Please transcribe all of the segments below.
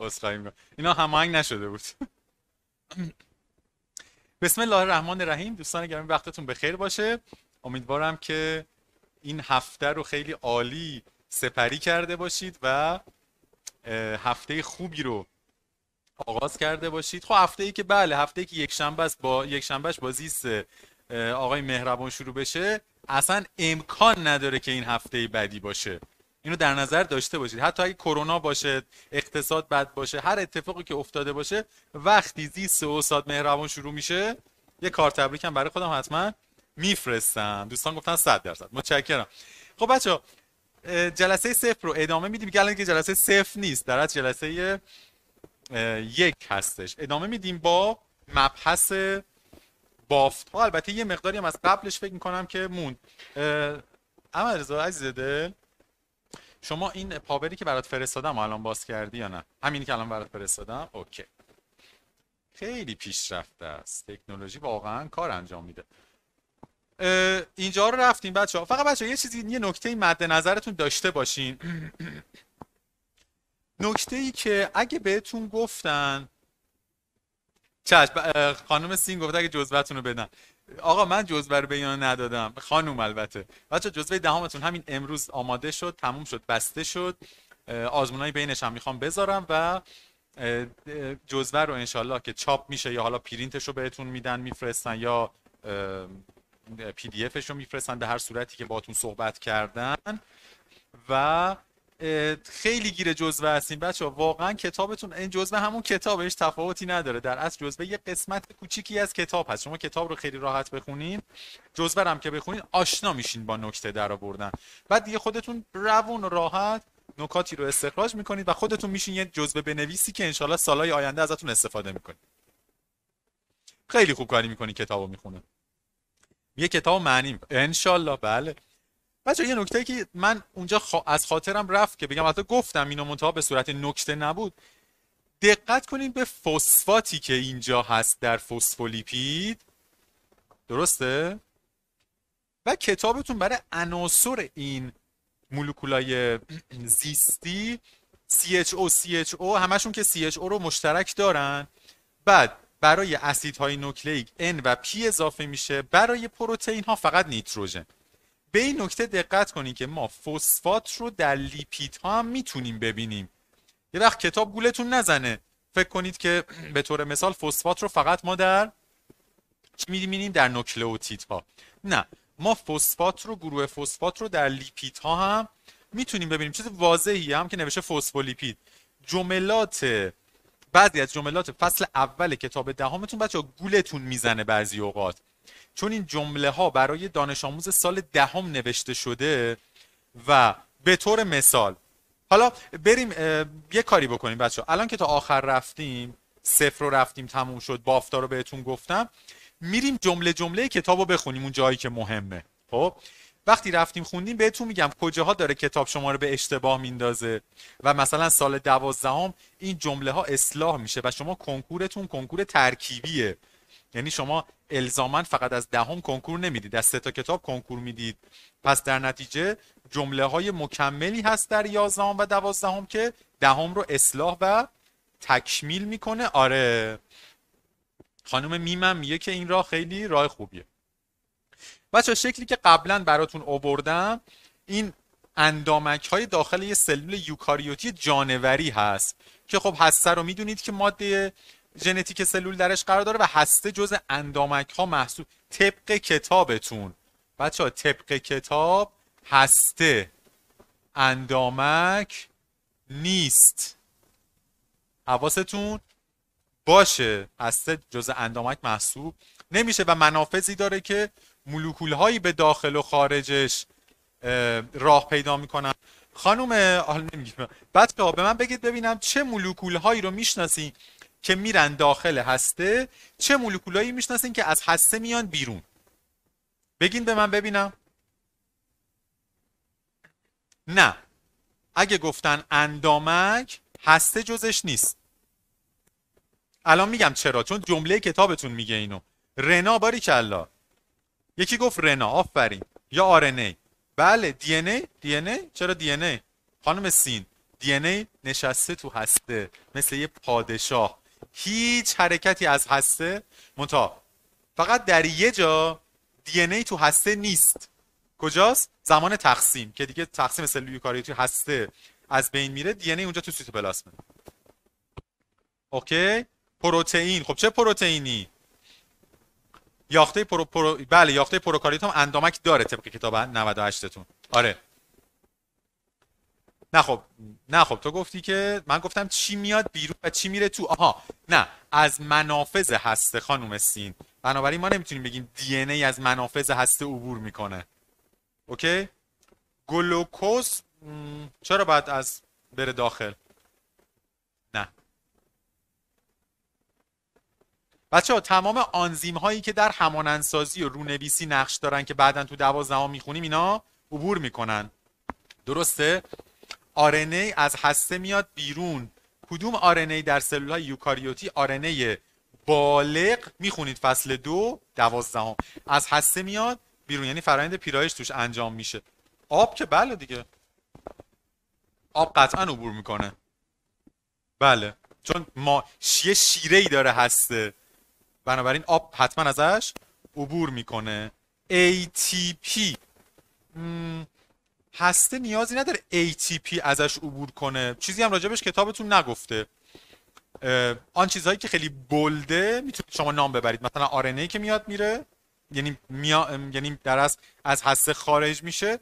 عذرخواهی می‌کنم. اینا هماهنگ نشده بود. بسم الله الرحمن الرحیم. دوستان گرامی وقتتون بخیر باشه. امیدوارم که این هفته رو خیلی عالی سپری کرده باشید و هفته خوبی رو آغاز کرده باشید. خب هفته ای که بله هفته ای که یک شنبه است با یک شنبهش بازی آقای مهربان شروع بشه. اصلا امکان نداره که این هفته بدی باشه. اینو در نظر داشته باشید. حتی اگه کرونا باشه اقتصاد بد باشه هر اتفاقی که افتاده باشه وقتی زیست استاد مهربان شروع میشه یه کار تبریکم برای خودم حتما میفرستم. دوستان گفتن 100 درصد. متشکرم. خب بچه جلسه صفر رو ادامه میدیم. که که جلسه صفر نیست. در جلسه یک هستش. ادامه میدیم با مبحث بافت. ها البته یه مقداری هم از قبلش فکر می‌کنم که موند. اما رضا عزیز دل شما این پاوری که برات فرستادم الان باز کردی یا نه؟ همینی که الان برات فرستادم؟ اوکی. خیلی پیشرفته است. تکنولوژی واقعا کار انجام میده. اینجا رو رفتیم بچه ها. فقط بچه ها یه چیزی یه نکته مد نظرتون داشته باشین. نکته ای که اگه بهتون گفتن چشم خانم سین گفته اگه جزوهتون رو بدن. آقا من جزوه رو به ندادم. خانوم البته. بچه جزوه دهمتون همین امروز آماده شد تموم شد بسته شد. آزمونای بینش هم می‌خوام بذارم و جزوه رو انشالله که چاپ میشه یا حالا پرینتش رو بهتون میدن میفرستن یا پی دی افش رو میفرستن به هر صورتی که باتون صحبت کردن. و خیلی گیر جزوه هستیم بچه واقعا کتابتون این جزوه همون کتابش تفاوتی نداره. در اصل جزوه یه قسمت کوچیکی از کتاب هست. شما کتاب رو خیلی راحت بخونین جزوه هم که بخونین آشنا میشین با نکته در آوردن. بعد دیگه خودتون روون راحت نکاتی رو استخراج می‌کنید و خودتون میشین یه جزوه بنویسی که انشالله سالهای آینده ازتون استفاده می‌کنید. خیلی خوب کاری می‌کنی کتابو می‌خونه یه کتاب معنی. انشالله. بله. بچه یه نکته که من اونجا از خاطرم رفت که بگم البته گفتم اینو منتها به صورت نکته نبود. دقت کنید به فسفاتی که اینجا هست در فسفولیپید. درسته؟ و کتابتون برای عناصر این مولکولای زیستی CHO CHO همشون که CHO رو مشترک دارن. بعد برای اسیدهای نوکلئیک N و P اضافه میشه. برای پروتئین ها فقط نیتروژن. به این نکته دقت کنید که ما فسفات رو در لیپید ها هم می‌تونیم ببینیم. یه وقت کتاب گولتون نزنه. فکر کنید که به طور مثال فسفات رو فقط ما در چی می‌بینیم در نوکلئوتید ها. نه ما فسفات رو گروه فسفات رو در لیپید ها هم می‌تونیم ببینیم. چیز واضحی هم که نوشته فسفولیپید. جملات بعضی از جملات فصل اول کتاب دهمتون بچه گولتون می‌زنه بعضی اوقات. چون این جمله ها برای دانش آموز سال دهم نوشته شده و به طور مثال حالا بریم یه کاری بکنیم بچه الان که تا آخر رفتیم صفر رو رفتیم تموم شد بافتا رو بهتون گفتم میریم جمله جمله کتاب رو بخونیم اون جایی که مهمه. خب؟ وقتی رفتیم خوندیم بهتون میگم کجاها داره کتاب شما رو به اشتباه میندازه و مثلا سال دوازدهم این جمله ها اصلاح میشه و شما کنکورتون کنکور ترکیبیه. یعنی شما الزاما فقط از دهم کنکور نمی‌دید از سه تا کتاب کنکور می‌دید. پس در نتیجه جمله های مکملی هست در یازدهم و دوازدهم که دهم رو اصلاح و تکمیل می‌کنه. آره. خانم میمم میگه که این راه خیلی راه خوبیه. بچه شکلی که قبلا براتون آوردم این اندامک های داخل یه سلول یوکاریوتی جانوری هست که خب هسته رو می‌دونید که ماده ژنتیک سلول درش قرار داره و هسته جز اندامک ها محسوب. طبق کتابتون. بچه ها طبق کتاب هسته. اندامک نیست. حواستون باشه. هسته جز اندامک محسوب نمیشه و منافذی داره که مولکول هایی به داخل و خارجش راه پیدا می‌کنن. خانم حالا نمیگم. بعد به من بگید ببینم چه مولکول هایی رو می‌شناسین که میرن داخل هسته چه مولکولایی می‌شناسین که از هسته میان بیرون؟ بگین به من ببینم. نه. اگه گفتن اندامک هسته جزش نیست. الان میگم چرا؟ چون جمله کتابتون میگه اینو. رنا باری کلا یکی گفت رنا آفرین. یا آرنی بله دی ای دی ای؟ چرا دی ای؟ خانم سین دی ای نشسته تو هسته مثل یه پادشاه. هیچ حرکتی از هسته منتها. فقط در یه جا DNA تو هسته نیست. کجاست؟ زمان تقسیم که دیگه تقسیم سلول یوکاریوتی هسته از بین میره DNA اونجا تو سیتوپلاسم okay؟ پروتئین. خب چه پروتئینی؟ یاخته پرو, پرو... بله یاخته پروکاریوت هم اندامک داره طبق کتاب 98 تون آره. نه خب نه خب تو گفتی که من گفتم چی میاد بیرون و چی میره تو. آها نه از منافذ هسته خانم سین. بنابراین ما نمی‌تونیم بگیم دی ای از منافذ هسته عبور می‌کنه. اوکی؟ گلوکوز چرا باید از بره داخل؟ نه. بچه ها تمام آنزیم هایی که در همانندسازی و رونویسی نقش دارن که بعدا تو دوازدهم می‌خونیم اینا عبور می‌کنن. درسته؟ آرنه از هسته میاد بیرون. کدوم آرنه در سلول های یوکاریوتی آرنه بالغ؟ می‌خونید فصل دو دوازدهم. از هسته میاد بیرون یعنی فرایند پیرایش توش انجام میشه. آب که بله دیگه. آب قطعا عبور می‌کنه. بله. چون ما یه شیره ای داره هسته. بنابراین آب حتما ازش عبور می‌کنه. ATP هسته نیازی نداره ATP ازش عبور کنه. چیزی هم راجبش کتابتون نگفته. آن چیزهایی که خیلی بلده می‌تونید شما نام ببرید. مثلا آرنه که میاد میره یعنی میا... یعنی در از از هسته خارج میشه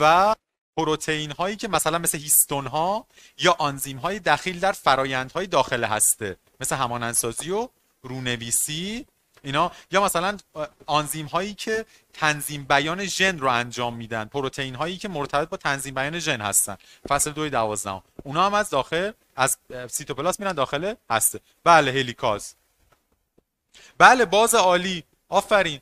و پروتئین هایی که مثلا مثل هیستون ها یا آنزیم های دخیل در فرایند های داخل هسته مثل همانندسازی و رونویسی اینا یا مثلا آنزیم هایی که تنظیم بیان ژن رو انجام میدن. پروتئین هایی که مرتبط با تنظیم بیان ژن هستن. فصل 2 12 اونا هم از داخل از سیتوپلاسم میرن داخل هسته. بله هلیکاز. بله باز عالی. آفرین.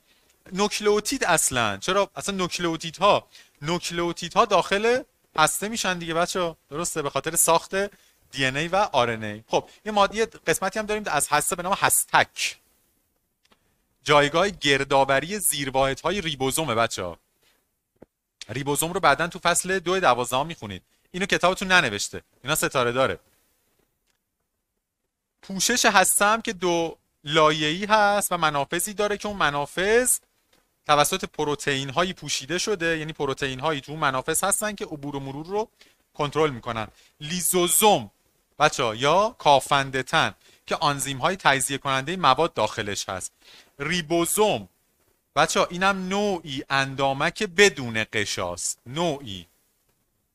نوکلئوتید اصلا. چرا؟ اصلا نوکلئوتید ها نوکلئوتید ها داخل هسته میشن دیگه بچه درسته؟ به خاطر ساخت دی ای و آر ای. خب یه مادی قسمتی هم داریم از هسته به نام هستک. جایگاه گردآوری های ریبوزومه بچه ها ریبوزوم رو بعدا تو فصل دو دوازده می‌خونید. اینو کتابتون ننوشته. اینا ستاره داره. پوشش هستم که دو لایه‌ای هست و منافذی داره که اون منافذ توسط پروتئین هایی پوشیده شده. یعنی پروتئین هایی تو منافذ هستن که عبور و مرور رو کنترل می‌کنن. لیزوزوم بچه یا کافنده تن که آنزیم های تجزیه کننده مواد داخلش هست. ریبوزوم. بچه ها اینم نوعی اندامک بدون قشاست نوعی.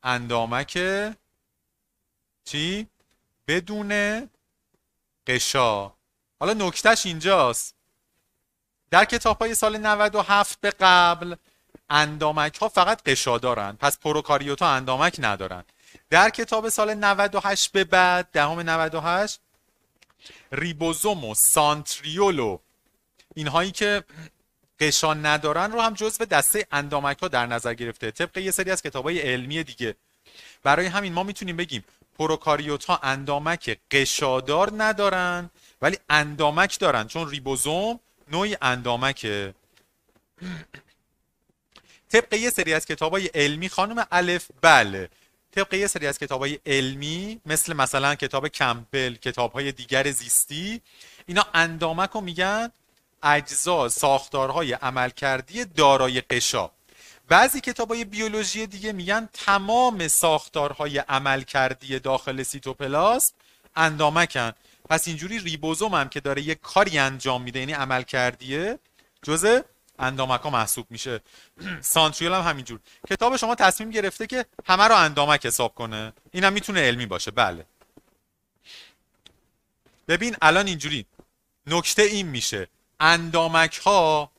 اندامک چی؟ بدون قشا. حالا نکتهش اینجاست. در کتاب های سال 97 به قبل اندامک ها فقط قشا دارن. پس پروکاریوت ها اندامک ندارن. در کتاب سال 98 به بعد دهم 98 ریبوزوم و سانتریول و اینهایی که قشان ندارن رو هم جزو دسته اندامک ها در نظر گرفته. طبق یه سری از کتاب های علمی دیگه. برای همین ما می‌تونیم بگیم پروکاریوت ها اندامک قشادار ندارن ولی اندامک دارن چون ریبوزوم نوعی اندامکه. طبق یه سری از کتاب های علمی خانم الف بله. طبق یه سری از کتاب های علمی مثل مثلا کتاب کمپل کتاب های دیگر زیستی اینا اندامک رو میگن اجزا ساختارهای عملکردی دارای قشا. بعضی کتاب های بیولوژی دیگه میگن تمام ساختارهای عملکردی داخل سیتوپلاست اندامکن. پس اینجوری ریبوزوم هم که داره یه کاری انجام میده یعنی عملکردیه جزء اندامک ها محسوب میشه. سانتریول هم همینجور. کتاب شما تصمیم گرفته که همه رو اندامک حساب کنه. این هم می‌تونه علمی باشه. بله. ببین الان اینجوری. نکته این میشه. اندامک ها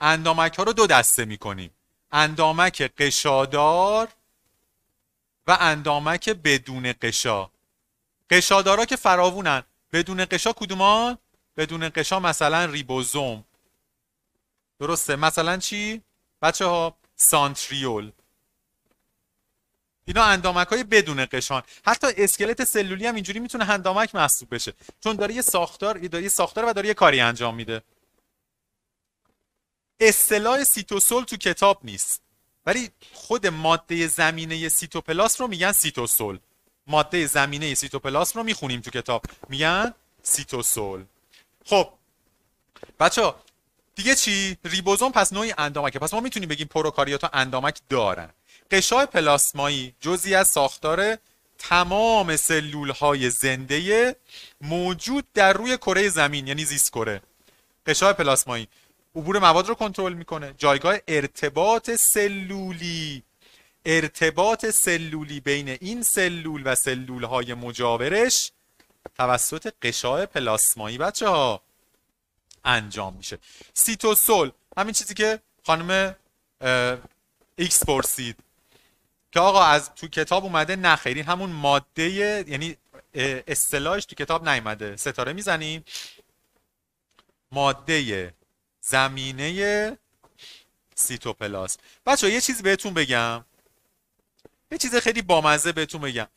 اندامک ها رو دو دسته می‌کنیم. اندامک قشادار و اندامک بدون قشا. قشادارا که فراوونن. بدون قشا کدومان؟ بدون قشا مثلا ریبوزوم. درسته؟ مثلا چی؟ بچه ها سانتریول. اینا اندامک های بدون قشان. حتی اسکلت سلولی هم اینجوری می‌تونه اندامک محسوب بشه. چون داره یه ساختار یه ساختار و داره یه کاری انجام میده. اصطلاح سیتوسول تو کتاب نیست. ولی خود ماده زمینه سیتوپلاسم رو میگن سیتوسول. ماده زمینه سیتوپلاسم رو می‌خونیم تو کتاب. میگن سیتوسول. خب بچه دیگه چی؟ ریبوزوم پس نوعی اندامکه. پس ما می‌تونیم بگیم پروکاریوتا اندامک دارن. غشای پلاسمایی جزی از ساختار تمام سلول های زنده موجود در روی کره زمین یعنی زیست کره. غشای پلاسمایی عبور مواد رو کنترل می‌کنه. جایگاه ارتباط سلولی ارتباط سلولی بین این سلول و سلول های مجاورش توسط غشای پلاسمایی بچه ها انجام میشه. سیتوسول همین چیزی که خانم ایکس پرسید. که آقا از تو کتاب اومده نخیر همون ماده یعنی اصطلاحش تو کتاب نیومده. ستاره می‌زنیم ماده زمینه سیتوپلاس. بچه یه چیز بهتون بگم. یه چیز خیلی بامزه بهتون بگم.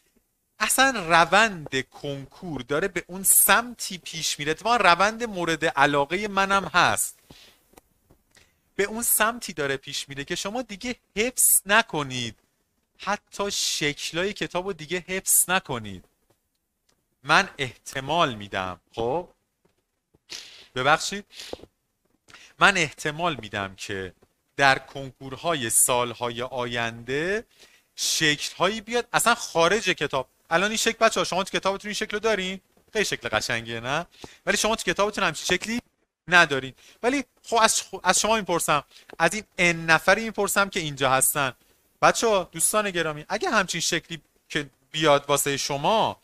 اصلا روند کنکور داره به اون سمتی پیش میره. اتفاقا روند مورد علاقه منم هست. به اون سمتی داره پیش میره که شما دیگه حفظ نکنید. حتی شکلای کتاب رو دیگه حفظ نکنید. من احتمال میدم. خب؟ ببخشید. من احتمال میدم که در کنکورهای سالهای آینده شکلهایی بیاد. اصلا خارج کتاب. الان این شکل بچه ها شما تو کتابتون این شکل رو دارین؟ خیلی شکل قشنگیه نه؟ ولی شما تو کتابتون همچین شکلی ندارین. ولی خب از, از شما می‌پرسم. از این ان نفری می‌پرسم که اینجا هستن. بچه ها دوستان گرامی اگه همچین شکلی که بیاد واسه شما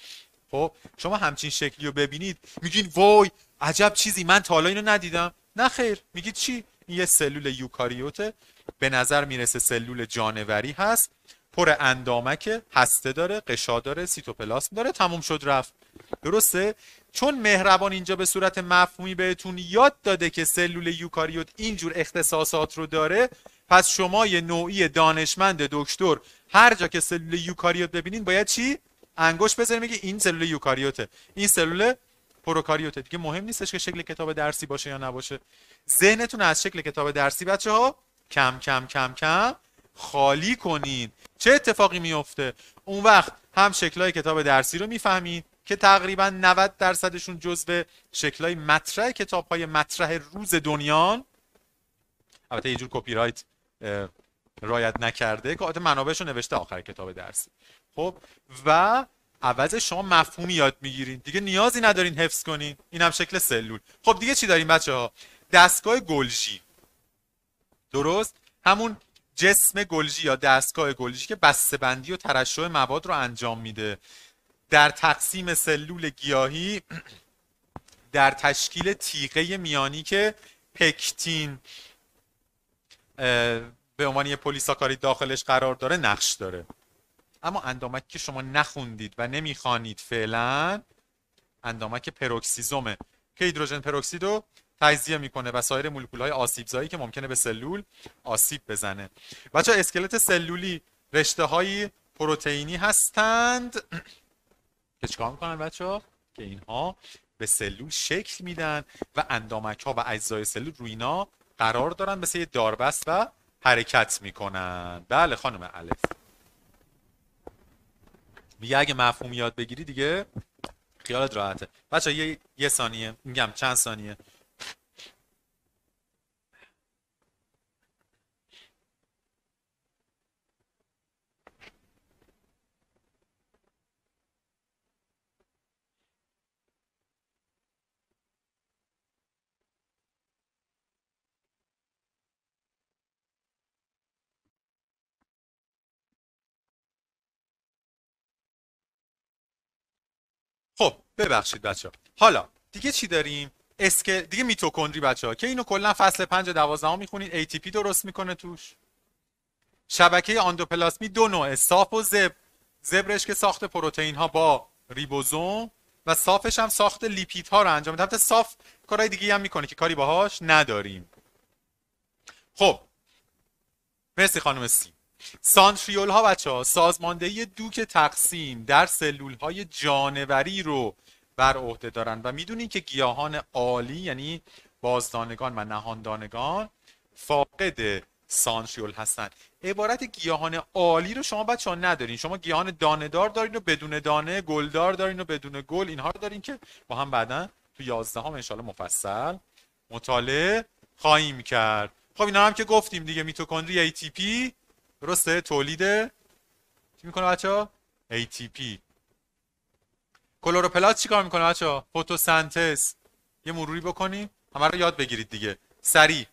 خب شما همچین شکلی رو ببینید میگین وای عجب چیزی من تا حالا اینو ندیدم. نه خیر میگید چی؟ این یه سلول یوکاریوته به نظر می‌رسه سلول جانوری هست پر اندامک هسته داره قشا داره سیتوپلاسم داره تموم شد رفت. درسته؟ چون مهربان اینجا به صورت مفهومی بهتون یاد داده که سلول یوکاریوت اینجور اختصاصات رو داره پس شما یه نوعی دانشمند دکتر هر جا که سلول یوکاریوت ببینین باید چی؟ انگوش بزنید میگه این سلول یوکاریوته. این سلول پروکاریوته. دیگه مهم نیستش که شکل کتاب درسی باشه یا نباشه. ذهنتون از شکل کتاب درسی بچه ها کم کم کم کم خالی کنین. چه اتفاقی میفته؟ اون وقت هم شکلهای کتاب درسی رو می‌فهمید که تقریبا 90 درصدشون جزو شکلهای مطرح کتاب های مطرح روز دنیان. البته یه جور کپی رایت رایت نکرده که منابعش رو نوشته آخر کتاب درسی. خب؟ و عوض شما مفهومی یاد می‌گیرین. دیگه نیازی ندارین حفظ کنین. این هم شکل سلول. خب دیگه چی داریم بچه ها دستگاه گلژی. درست؟ همون جسم گلژی یا دستگاه گلژی که بسته‌بندی و ترشح مواد رو انجام میده. در تقسیم سلول گیاهی در تشکیل تیغه میانی که پکتین به عنوان یه پلیساکاری داخلش قرار داره نقش داره. اما اندامک که شما نخوندید و نمی‌خوانید فعلا اندامک پروکسیزومه. که هیدروژن پروکسید رو تجزیه می‌کنه و سایر مولکول های آسیب زایی که ممکنه به سلول آسیب بزنه. بچه اسکلت سلولی رشته های پروتئینی هستند. که چیکار می‌کنن بچه ها؟ که اینها به سلول شکل میدن و اندامک ها و اجزای سلول روی اینا قرار دارن مثل یه داربست و حرکت می‌کنن. بله خانم الف. میگه اگه مفهوم یاد بگیری دیگه خیالت راحته. بچه یه, یه ثانیه. میگم چند ثانیه خب ببخشید بچه. حالا دیگه چی داریم؟ اسکل دیگه میتوکندری بچه ها که اینو کلا فصل 5 12 می‌خونید ATP درست می‌کنه توش. شبکه آندوپلاسمی دو نوع صاف و زب. زبرش که ساخت پروتئین ها با ریبوزوم و صافش هم ساخت لیپید ها رو انجام میده. البته صاف کارهای دیگه هم می‌کنه که کاری باهاش نداریم. خب. مرسی خانم سی. سانتریول ها بچه ها سازماندهی دوک تقسیم در سلول های جانوری رو بر عهده دارن. و می‌دونین که گیاهان عالی یعنی بازدانگان و نهاندانگان فاقد سانتریول هستن عبارت گیاهان عالی رو شما بچه ندارین. شما گیاهان دانه دار دارین و بدون دانه گلدار دارین و بدون گل اینها رو دارین که با هم بعدا تو 11 هم انشالله مفصل مطالعه خواهیم کرد. خب اینا هم که گفتیم دیگه میتوکندری ATP درسته؟ تولید؟ چی می‌کنه بچه ها ATP کلوروپلاست چیکار می‌کنه بچه ها فتوسنتز یه مروری بکنیم همه رو یاد بگیرید دیگه. سریع.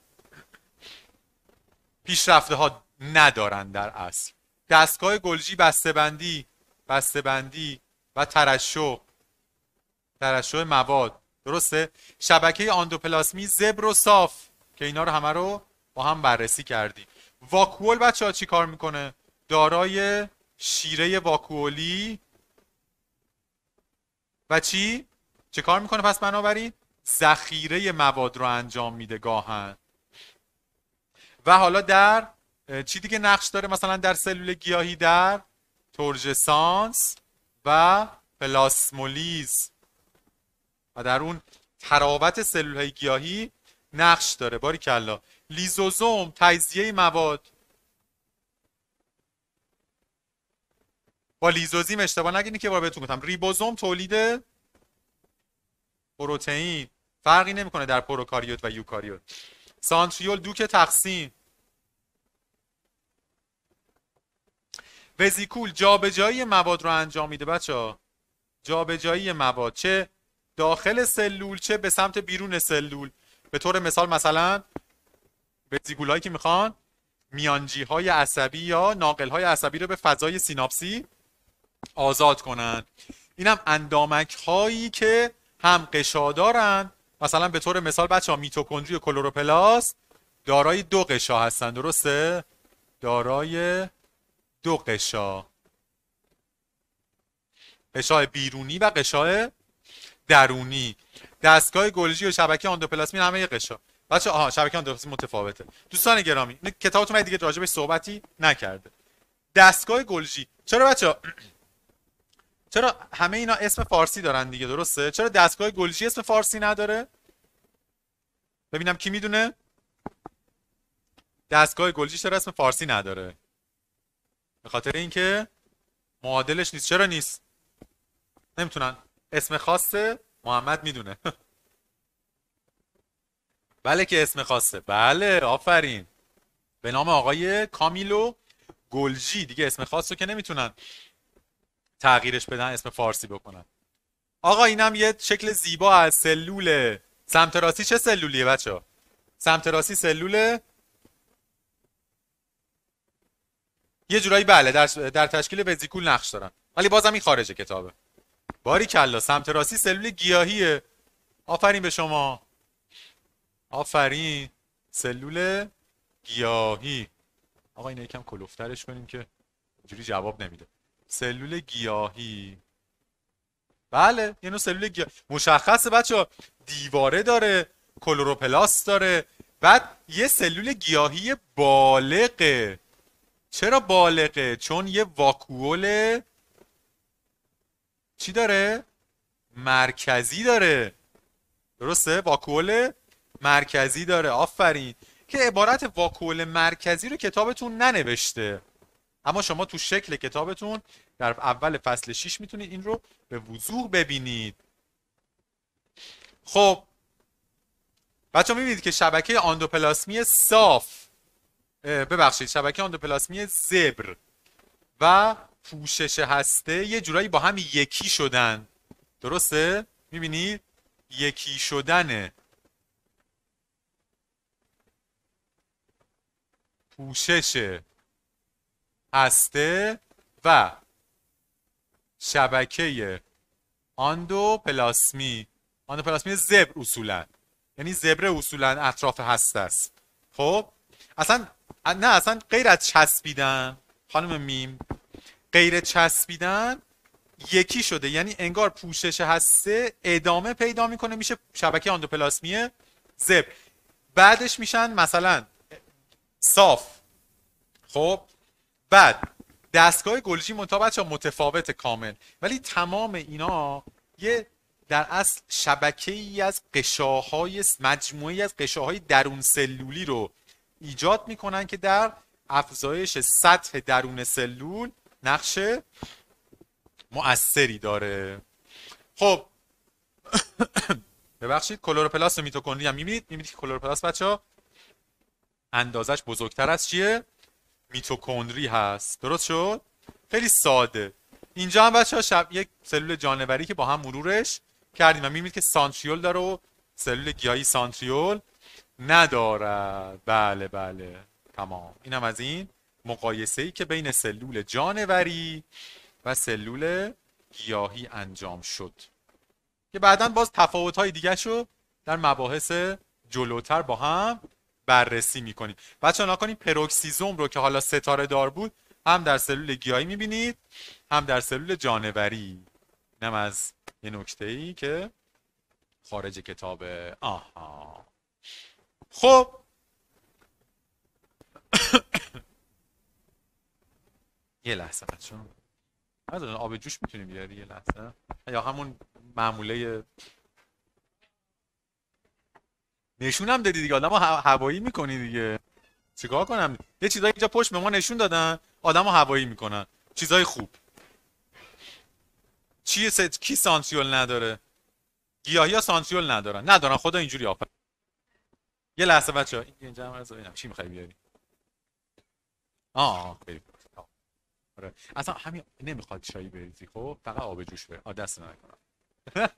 پیشرفته ها ندارن در اصل. دستگاه گلژی بسته‌بندی بسته‌بندی و ترشح. ترشح مواد. درسته؟ شبکه آندوپلاسمی زبر و صاف. که اینا رو همه رو با هم بررسی کردیم واکوول بچه ها چی کار می‌کنه؟ دارای شیره واکوولی و چی؟ چه کار می‌کنه پس بنابراین؟ ذخیره مواد رو انجام میده گاهن. و حالا در چی دیگه نقش داره؟ مثلا در سلول گیاهی در تورژسانس و پلاسمولیز. و در اون تراوت سلول های گیاهی نقش داره. باری کلا لیزوزوم تجزیه مواد. با لیزوزیم اشتباه نگیرید که بار بهتون گفتم. ریبوزوم تولید پروتئین. فرقی نمی‌کنه در پروکاریوت و یوکاریوت. سانتریول دوک تقسیم. وزیکول جابجایی مواد رو انجام میده بچه ها جابجایی مواد. چه داخل سلول چه به سمت بیرون سلول. به طور مثال مثلا وزیکول هایی که می‌خوان میانجی های عصبی یا ناقل های عصبی رو به فضای سیناپسی آزاد کنن اینم اندامک هایی که هم قشادارن مثلا به طور مثال بچه ها میتوکندری و کلوروپلاست دارای دو قشا هستن درسته؟ دارای دو قشا. قشای بیرونی و قشای درونی. دستگاه گلژی و شبکه آندوپلاسمی همه یه قشا. بچه آها شبکه آندوپلاسمی متفاوته. دوستان گرامی کتابتون دیگه راجبش صحبتی نکرده. دستگاه گلژی چرا بچه چرا همه اینا اسم فارسی دارن دیگه درسته؟ چرا دستگاه گلژی اسم فارسی نداره؟ ببینم کی می‌دونه؟ دستگاه گلژی چرا اسم فارسی نداره؟ به خاطر اینکه معادلش نیست. چرا نیست؟ نمی‌تونن. اسم خاصه محمد می‌دونه. بله که اسم خاصه. بله آفرین. به نام آقای کامیلو گلژی دیگه اسم خاص رو که نمی‌تونن. تغییرش بدن اسم فارسی بکنن. آقا اینم یه شکل زیبا از سلول. سمت راستی چه سلولیه بچه سمت راستی سلول. یه جورایی بله در, در تشکیل وزیکول نقش دارن. ولی بازم این خارج کتابه. باری کلا سمت راستی سلول گیاهیه. آفرین به شما. آفرین. سلول گیاهی. آقا اینو یکم کلوفترش کنیم که اینجوری جواب نمیده. سلول گیاهی. بله یه نوع سلول گیاهی مشخصه بچه دیواره داره کلوروپلاست داره. بعد یه سلول گیاهی بالغه. چرا بالغه؟ چون یه واکوول چی داره؟ مرکزی داره. درسته؟ واکوول مرکزی داره. آفرین. که عبارت واکوول مرکزی رو کتابتون ننوشته. اما شما تو شکل کتابتون در اول فصل 6 می‌تونید این رو به وضوح ببینید خب بچه می‌بینید که شبکه آندوپلاسمی صاف ببخشید شبکه آندوپلاسمی زبر و پوشش هسته یه جورایی با هم یکی شدن درسته؟ می‌بینید؟ یکی شدن پوشش هسته و شبکه آندوپلاسمی. آندوپلاسمی زبر اصولا. یعنی زبر اصولا اطراف هسته است. خب؟ اصلا نه اصلا غیر از چسبیدن خانم میم. غیر چسبیدن یکی شده. یعنی انگار پوشش هسته ادامه پیدا می‌کنه میشه شبکه آندوپلاسمی زبر. بعدش میشن مثلا صاف. خب؟ بعد دستگاه گلژی منتها متفاوت کامل. ولی تمام اینا یه در اصل شبکه ای از قشاهای مجموعی از قشاهای درون سلولی رو ایجاد می‌کنن که در افزایش سطح درون سلول نقش مؤثری داره. خب ببخشید کلوروپلاست و میتوکندری هم می‌بینید؟ می‌بینید که کلوروپلاست بچه ها اندازش بزرگتر از چیه؟ میتوکندری هست. درست شد؟ خیلی ساده. اینجا هم بچه ها شب یک سلول جانوری که با هم مرورش کردیم و می‌بینید که سانتریول داره و سلول گیاهی سانتریول ندارد. بله بله. تمام. اینم از این مقایسه ای که بین سلول جانوری و سلول گیاهی انجام شد. که بعدا باز تفاوت های دیگه شو در مباحث جلوتر با هم بررسی می‌کنیم بچه ها کنیم پروکسیزوم رو که حالا ستاره دار بود هم در سلول گیاهی می‌بینید هم در سلول جانوری. اینم از یه نکته ای که خارج کتاب آها. خب. یه لحظه بچه آب جوش می‌تونی بیاری؟ یه لحظه. یا همون معموله نشونم دادی دیگه. آدم هوایی می‌کنی دیگه. چیکار کنم؟ یه چیزایی اینجا پشت به ما نشون دادن. آدم هوایی می‌کنن. چیزای خوب. چیه ست... کی سانسیول نداره؟ گیاهی ها سانسیول ندارن. ندارن. خدا اینجوری آفر یه لحظه بچه اینجا هم از چی می‌خوای بیاری؟ آه بریم. آره. اصلا همین نمی‌خواد چایی بریزی خب؟ فقط آب جوش بره. آ دست نکنم.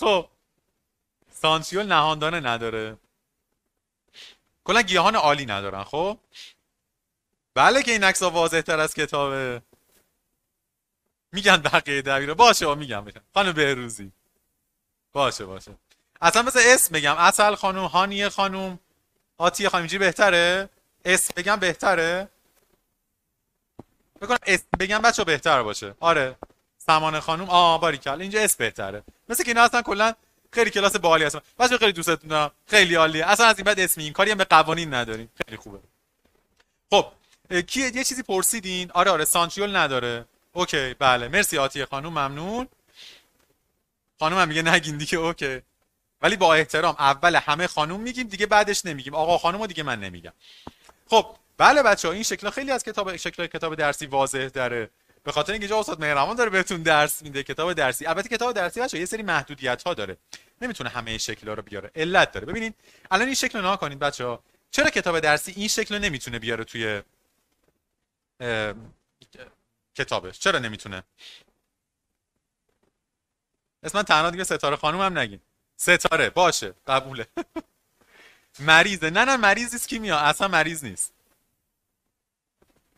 خب. سانسیول نهاندانه نداره. کلا گیاهان عالی ندارن خب؟ بله که این عکس واضح تر از کتابه. میگن بقیه دبیره باشه میگم بشن خانم بهروزی. باشه باشه. اصلا مثل اسم بگم. اصل خانوم هانیه خانوم آتیه خانوم اینجوری بهتره؟ اسم بگم بهتره؟ بکنم اسم بگم بچه بهتر باشه. آره. سمانه خانوم آ باریکل اینجا اسم بهتره. مثل که اینا اصلا کلا خیلی کلاس باحالی هستن بچه خیلی دوستتون دارم. خیلی عالیه. اصلا از این بعد اسم این کاری هم به قوانین نداریم. خیلی خوبه. خب کی یه چیزی پرسیدین. آره آره سانتریول نداره. اوکی بله. مرسی آتیه خانوم ممنون. خانوم هم میگه نگین دیگه اوکی. ولی با احترام اول همه خانوم میگیم دیگه بعدش نمیگیم. آقا خانوم دیگه من نمیگم. خب بله بچه ها این شکل خیلی از کتاب شکل کتاب درسی واضح داره. به خاطر اینکه جا استاد مهرمان داره بهتون درس میده کتاب درسی. البته کتاب درسی بچه یه سری محدودیت ها داره. نمی‌تونه همه شکل ها رو بیاره. علت داره. ببینید الان این شکل رو کنید بچه ها چرا کتاب درسی این شکل رو نمی‌تونه بیاره توی کتابش؟ چرا نمی‌تونه؟ اسم تنها دیگه ستاره خانوم هم نگین. ستاره باشه قبوله. مریضه. نه نه مریض نیست کیمیا. اصلا مریض نیست.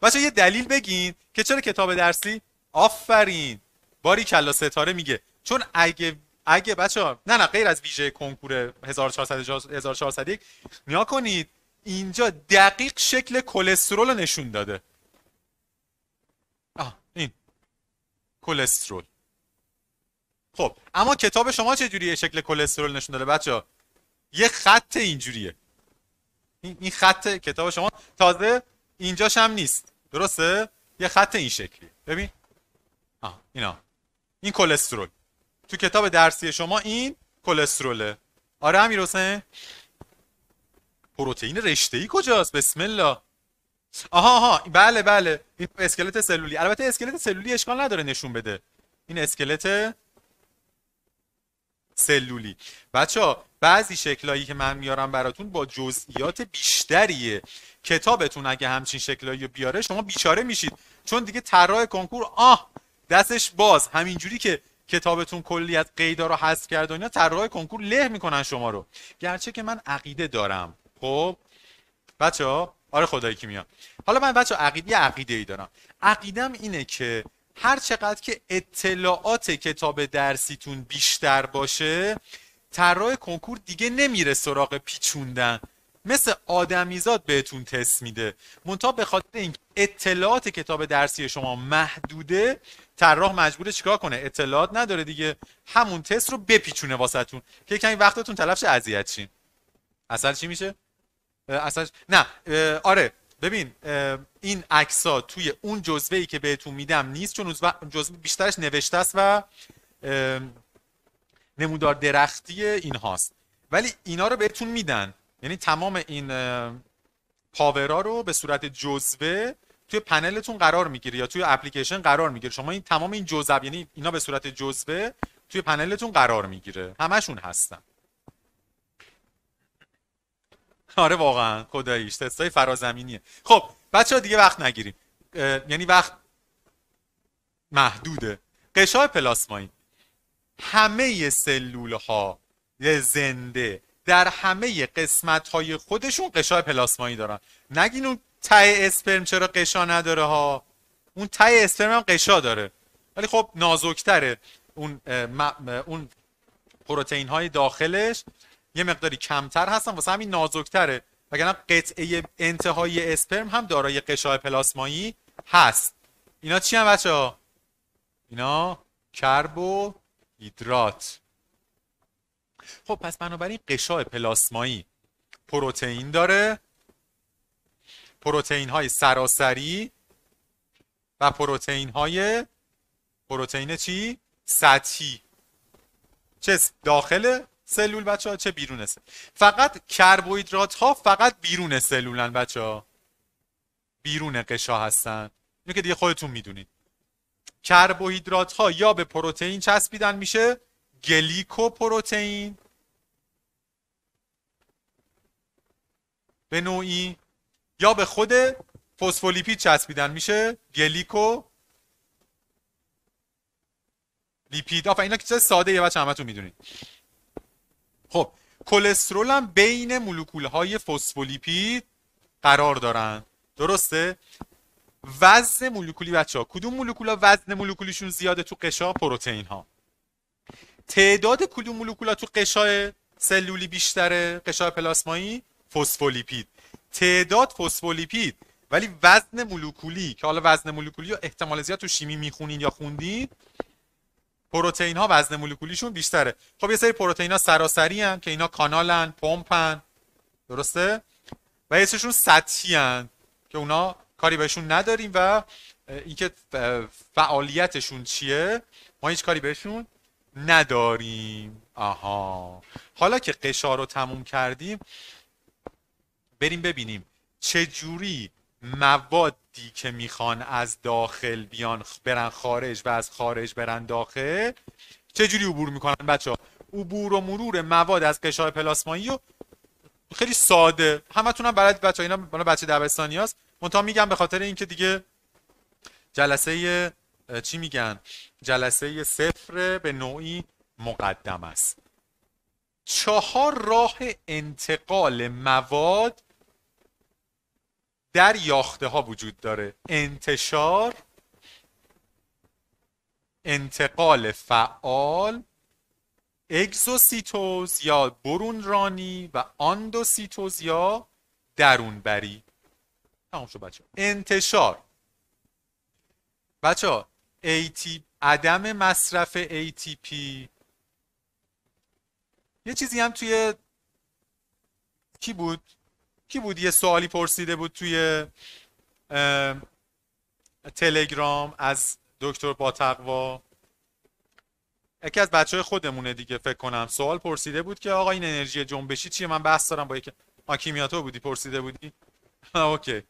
بچه یه دلیل بگین که چرا کتاب درسی آفرین. باری کلا ستاره میگه. چون اگه اگه بچه نه نه غیر از ویژه کنکور 1400 1401 نیا کنید اینجا دقیق شکل کلسترول رو نشون داده. آه این. کلسترول. خب اما کتاب شما چه جوریه شکل کلسترول نشون داده بچه یه خط اینجوریه. این خط کتاب شما تازه اینجاش هم نیست. درسته؟ یه خط این شکلی. ببین. آه اینا. این کلسترول. تو کتاب درسی شما این کلستروله. آره امیر حسین؟ پروتئین رشته ای کجاست؟ بسم الله. آها آها. بله بله. این اسکلت سلولی. البته اسکلت سلولی اشکال نداره نشون بده. این اسکلت سلولی. بچه ها بعضی شکلایی که من میارم براتون با جزئیات بیشتریه. کتابتون اگه همچین شکلایی رو بیاره شما بیچاره میشید. چون دیگه طراح کنکور آه دستش باز. همینجوری که کتابتون کلی از قیدا رو حذف کرد و اینا طراح کنکور له می‌کنن شما رو. گرچه که من عقیده دارم. خب؟ بچه ها آره خدایی که میاد. حالا من بچه عقیده عقیده ای دارم. عقیدم اینه که هر چقدر که اطلاعات کتاب درسیتون بیشتر باشه طراح کنکور دیگه نمیره سراغ پیچوندن. مثل آدمیزاد بهتون تست میده. منتها به خاطر این اطلاعات کتاب درسی شما محدوده طراح مجبوره چیکار کنه؟ اطلاعات نداره دیگه. همون تست رو بپیچونه واسهتون. که کمی وقتتون تلفش اذیت شین. اصل چی میشه؟ اصل نه آره. ببین این عکسا توی اون جزوه ای که بهتون میدم نیست چون جزوه بیشترش نوشته است و نمودار درختی این هاست. ولی اینا رو بهتون میدن. یعنی تمام این پاورا رو به صورت جزوه توی پنلتون قرار می‌گیره یا توی اپلیکیشن قرار می‌گیره شما این تمام این جزء یعنی اینا به صورت جزوه توی پنلتون قرار می‌گیره. همشون هستن. آره واقعا. خداییش تستای فرازمینیه. خب بچه ها دیگه وقت نگیریم. یعنی وقت محدوده. قشای پلاسمایی. همه سلول ها زنده در همه قسمت های خودشون قشای پلاسمایی دارن. نگین اون ته اسپرم چرا قشا نداره ها؟ اون ته اسپرم هم قشا داره. ولی خب نازکتره. اون اون پروتئین های داخلش یه مقداری کمتر هستن. واسه همین نازکتره. وگرنه قطعه انتهای اسپرم هم دارای قشای پلاسمایی هست. اینا چی هم بچه ها؟ اینا کربو هیدرات. خب پس بنابراین قشای پلاسمایی پروتئین داره. پروتئین های سراسری و پروتئین های پروتئین چی؟ سطحی. چه داخل سلول بچه ها چه بیرون سلول. فقط کربوهیدرات ها فقط بیرون سلولن بچه ها بیرون قشا هستن. اینو که دیگه خودتون می‌دونید. کربوهیدرات ها یا به پروتئین چسبیدن میشه؟ گلیکوپروتئین. به نوعی یا به خود فسفولیپید چسبیدن میشه؟ گلیکو لیپید آفا اینا که چیز ساده یه بچه همتون می‌دونید خب کلسترول هم بین مولکول های فسفولیپید قرار دارن. درسته؟ وزن مولکولی بچه ها کدوم مولکول ها وزن مولکولیشون زیاده تو قشا پروتئین ها تعداد کدوم مولکول ها تو قشای سلولی بیشتره قشای پلاسمایی؟ فسفولیپید. تعداد فسفولیپید. ولی وزن مولکولی که حالا وزن مولکولی رو احتمال زیاد تو شیمی می‌خونین یا خوندید پروتئین ها وزن مولکولیشون بیشتره. خب یه سری پروتئین ها سراسری هن که اینا کانالن پمپن. درسته؟ و یه سطحی هن که اونا کاری بهشون نداریم و اینکه فعالیتشون چیه ما هیچ کاری بهشون نداریم. آها. حالا که قشار رو تموم کردیم بریم ببینیم چه جوری موادی که می‌خوان از داخل بیان برن خارج و از خارج برن داخل چه جوری عبور می‌کنن؟ بچه ها عبور و مرور مواد از قشای پلاسمایی و خیلی ساده. همتون هم بلد بچه اینا بچه دبستانی هست منتها میگم به خاطر اینکه دیگه جلسه چی میگن؟ جلسه صفر به نوعی مقدم است. چهار راه انتقال مواد در یاخته ها وجود داره. انتشار انتقال فعال اگزوسیتوز یا برون رانی و آندوسیتوز یا درون بری تمام شد بچه انتشار. بچه AT... عدم مصرف ATP یه چیزی هم توی کی بود؟ کی بود یه سوالی پرسیده بود توی تلگرام از دکتر با تقوا یکی از بچه های خودمونه دیگه فکر کنم. سوال پرسیده بود که آقا این انرژی جنبشی چیه؟ من بحث دارم با یک آکیمیاتو بودی؟ پرسیده بودی؟ اوکی.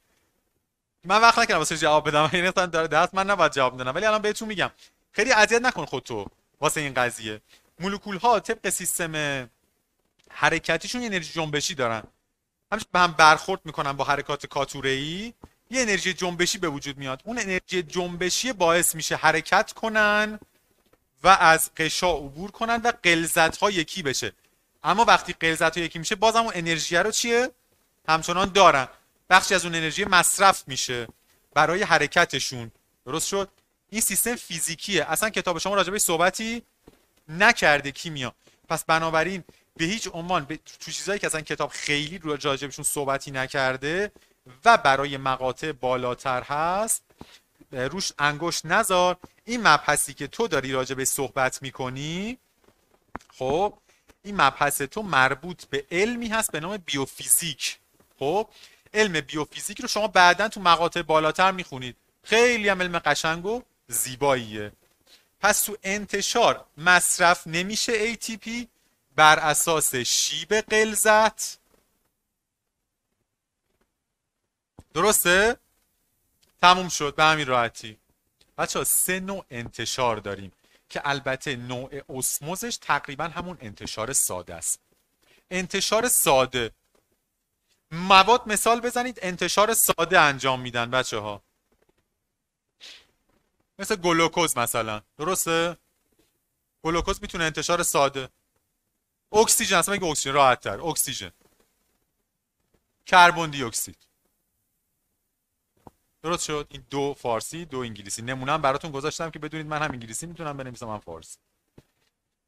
من وقت نکردم واسه جواب بدم؟ این اصلا دست من نباید جواب بدم. ولی الان بهتون میگم. خیلی اذیت نکن خودتو واسه این قضیه. مولکول ها طبق سیستم حرکتیشون انرژی جنبشی دارن. همش به هم برخورد می‌کنن با حرکات کاتوره ای یه انرژی جنبشی به وجود میاد. اون انرژی جنبشی باعث میشه حرکت کنن و از قشا عبور کنن و قلزت ها یکی بشه. اما وقتی قلزت ها یکی میشه بازم اون انرژی رو چیه؟ همچنان دارن. بخشی از اون انرژی مصرف میشه برای حرکتشون. درست شد؟ این سیستم فیزیکیه. اصلا کتاب شما راجبه صحبتی نکرده کیمیا. پس بنابراین به هیچ عنوان به تو چیزایی که اصلا کتاب خیلی رو راجبشون صحبتی نکرده و برای مقاطع بالاتر هست روش انگشت نذار. این مبحثی که تو داری راجبه صحبت می‌کنی خب این مبحث تو مربوط به علمی هست به نام بیوفیزیک. خب علم بیوفیزیک رو شما بعدا تو مقاطع بالاتر می‌خونید. خیلی هم علم قشنگ و زیباییه. پس تو انتشار مصرف نمیشه ATP بر اساس شیب قلزت. درسته؟ تموم شد به همین راحتی. بچه سه نوع انتشار داریم که البته نوع اسموزش تقریبا همون انتشار ساده است. انتشار ساده مواد مثال بزنید انتشار ساده انجام میدن بچه ها مثل گلوکوز مثلا. درسته؟ گلوکوز می‌تونه انتشار ساده. اکسیژن اصلا میگه اکسیژن راحت تر. اکسیژن. کربن دی اکسید. درست شد؟ این دو فارسی دو انگلیسی. نمونه هم براتون گذاشتم که بدونید من هم انگلیسی می‌تونم بنویسم هم فارسی.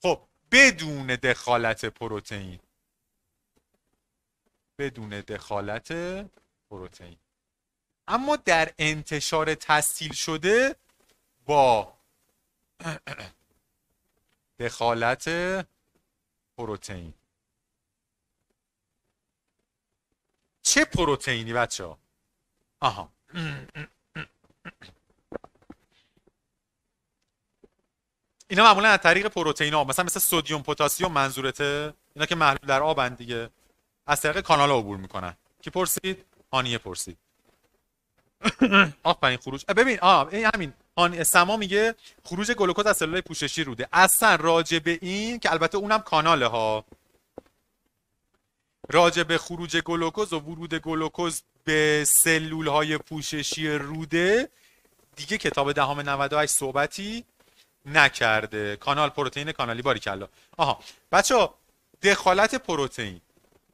خب بدون دخالت پروتئین بدون دخالت پروتئین. اما در انتشار تسهیل شده با دخالت پروتئین. چه پروتئینی بچه ها؟ آها. اینا معمولا از طریق پروتئین ها مثلا مثل سدیم پتاسیم منظورته. اینا که محلول در آبن دیگه. از طریق کانال عبور می‌کنن. کی پرسید؟ هانیه پرسید. آفرین خروج. ببین آ این همین. هانی سما میگه خروج گلوکوز از سلول پوششی روده. اصلا راجع به این که البته اونم کاناله ها. راجع به خروج گلوکوز و ورود گلوکوز به سلول های پوششی روده دیگه کتاب دهم 98 صحبتی نکرده. کانال پروتئین کانالی باری کلا آها. بچه دخالت پروتئین.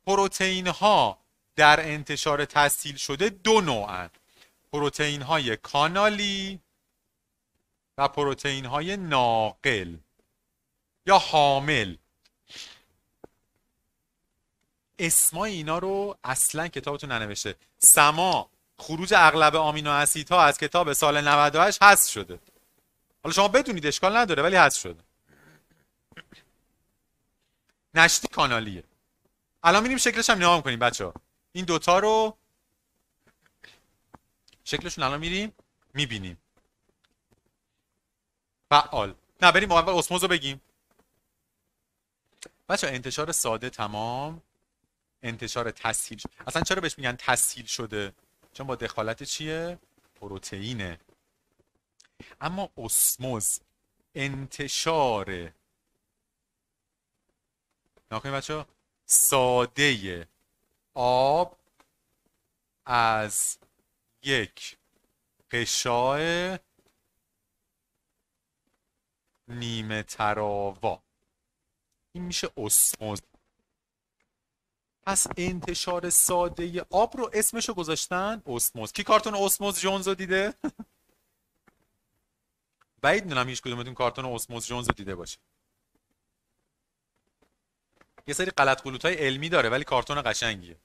پروتئین ها در انتشار تسهیل شده دو نوعن. پروتئین های کانالی و پروتئین های ناقل یا حامل. اسمای اینا رو اصلا کتابتون ننوشته. سما خروج اغلب آمینو اسیدها از کتاب سال 98 حذف شده. حالا شما بدونید اشکال نداره ولی حذف شده. نشتی کانالیه. الان میریم شکلش هم نگاه می‌کنیم بچه این دوتا رو شکلشون الان میریم می‌بینیم. فعال. نه بریم اول اسموز رو بگیم. بچه انتشار ساده تمام. انتشار تسهیل شده. اصلا چرا بهش میگن تسهیل شده؟ چون با دخالت چیه؟ پروتئینه. اما اسموز انتشار. نکنید بچه ساده آب از یک قشای نیمه تراوا. این میشه اسموز. پس انتشار ساده آب رو اسمشو گذاشتن اسموز. کی کارتون اسموز جونز رو دیده؟ بعید می‌دونم هیچ کدومتون کارتون اسموز جونز رو دیده باشه. یه سری غلط های علمی داره ولی کارتون قشنگیه.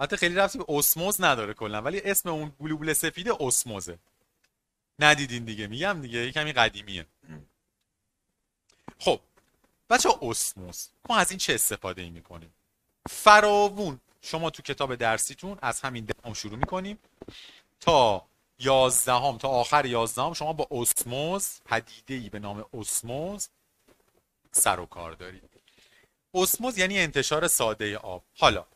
حتی خیلی رفتی به اسموز نداره کلا ولی اسم اون گلوبول سفید اسموزه. ندیدین دیگه میگم دیگه یه کمی قدیمیه. خب بچه اسموز. ما از این چه استفاده ای می‌کنیم؟ فراوون. شما تو کتاب درسیتون از همین دهم شروع می‌کنیم تا یازدهم تا آخر یازدهم شما با اسموز پدیده ای به نام اسموز سر و کار دارید. اسموز یعنی انتشار ساده آب. حالا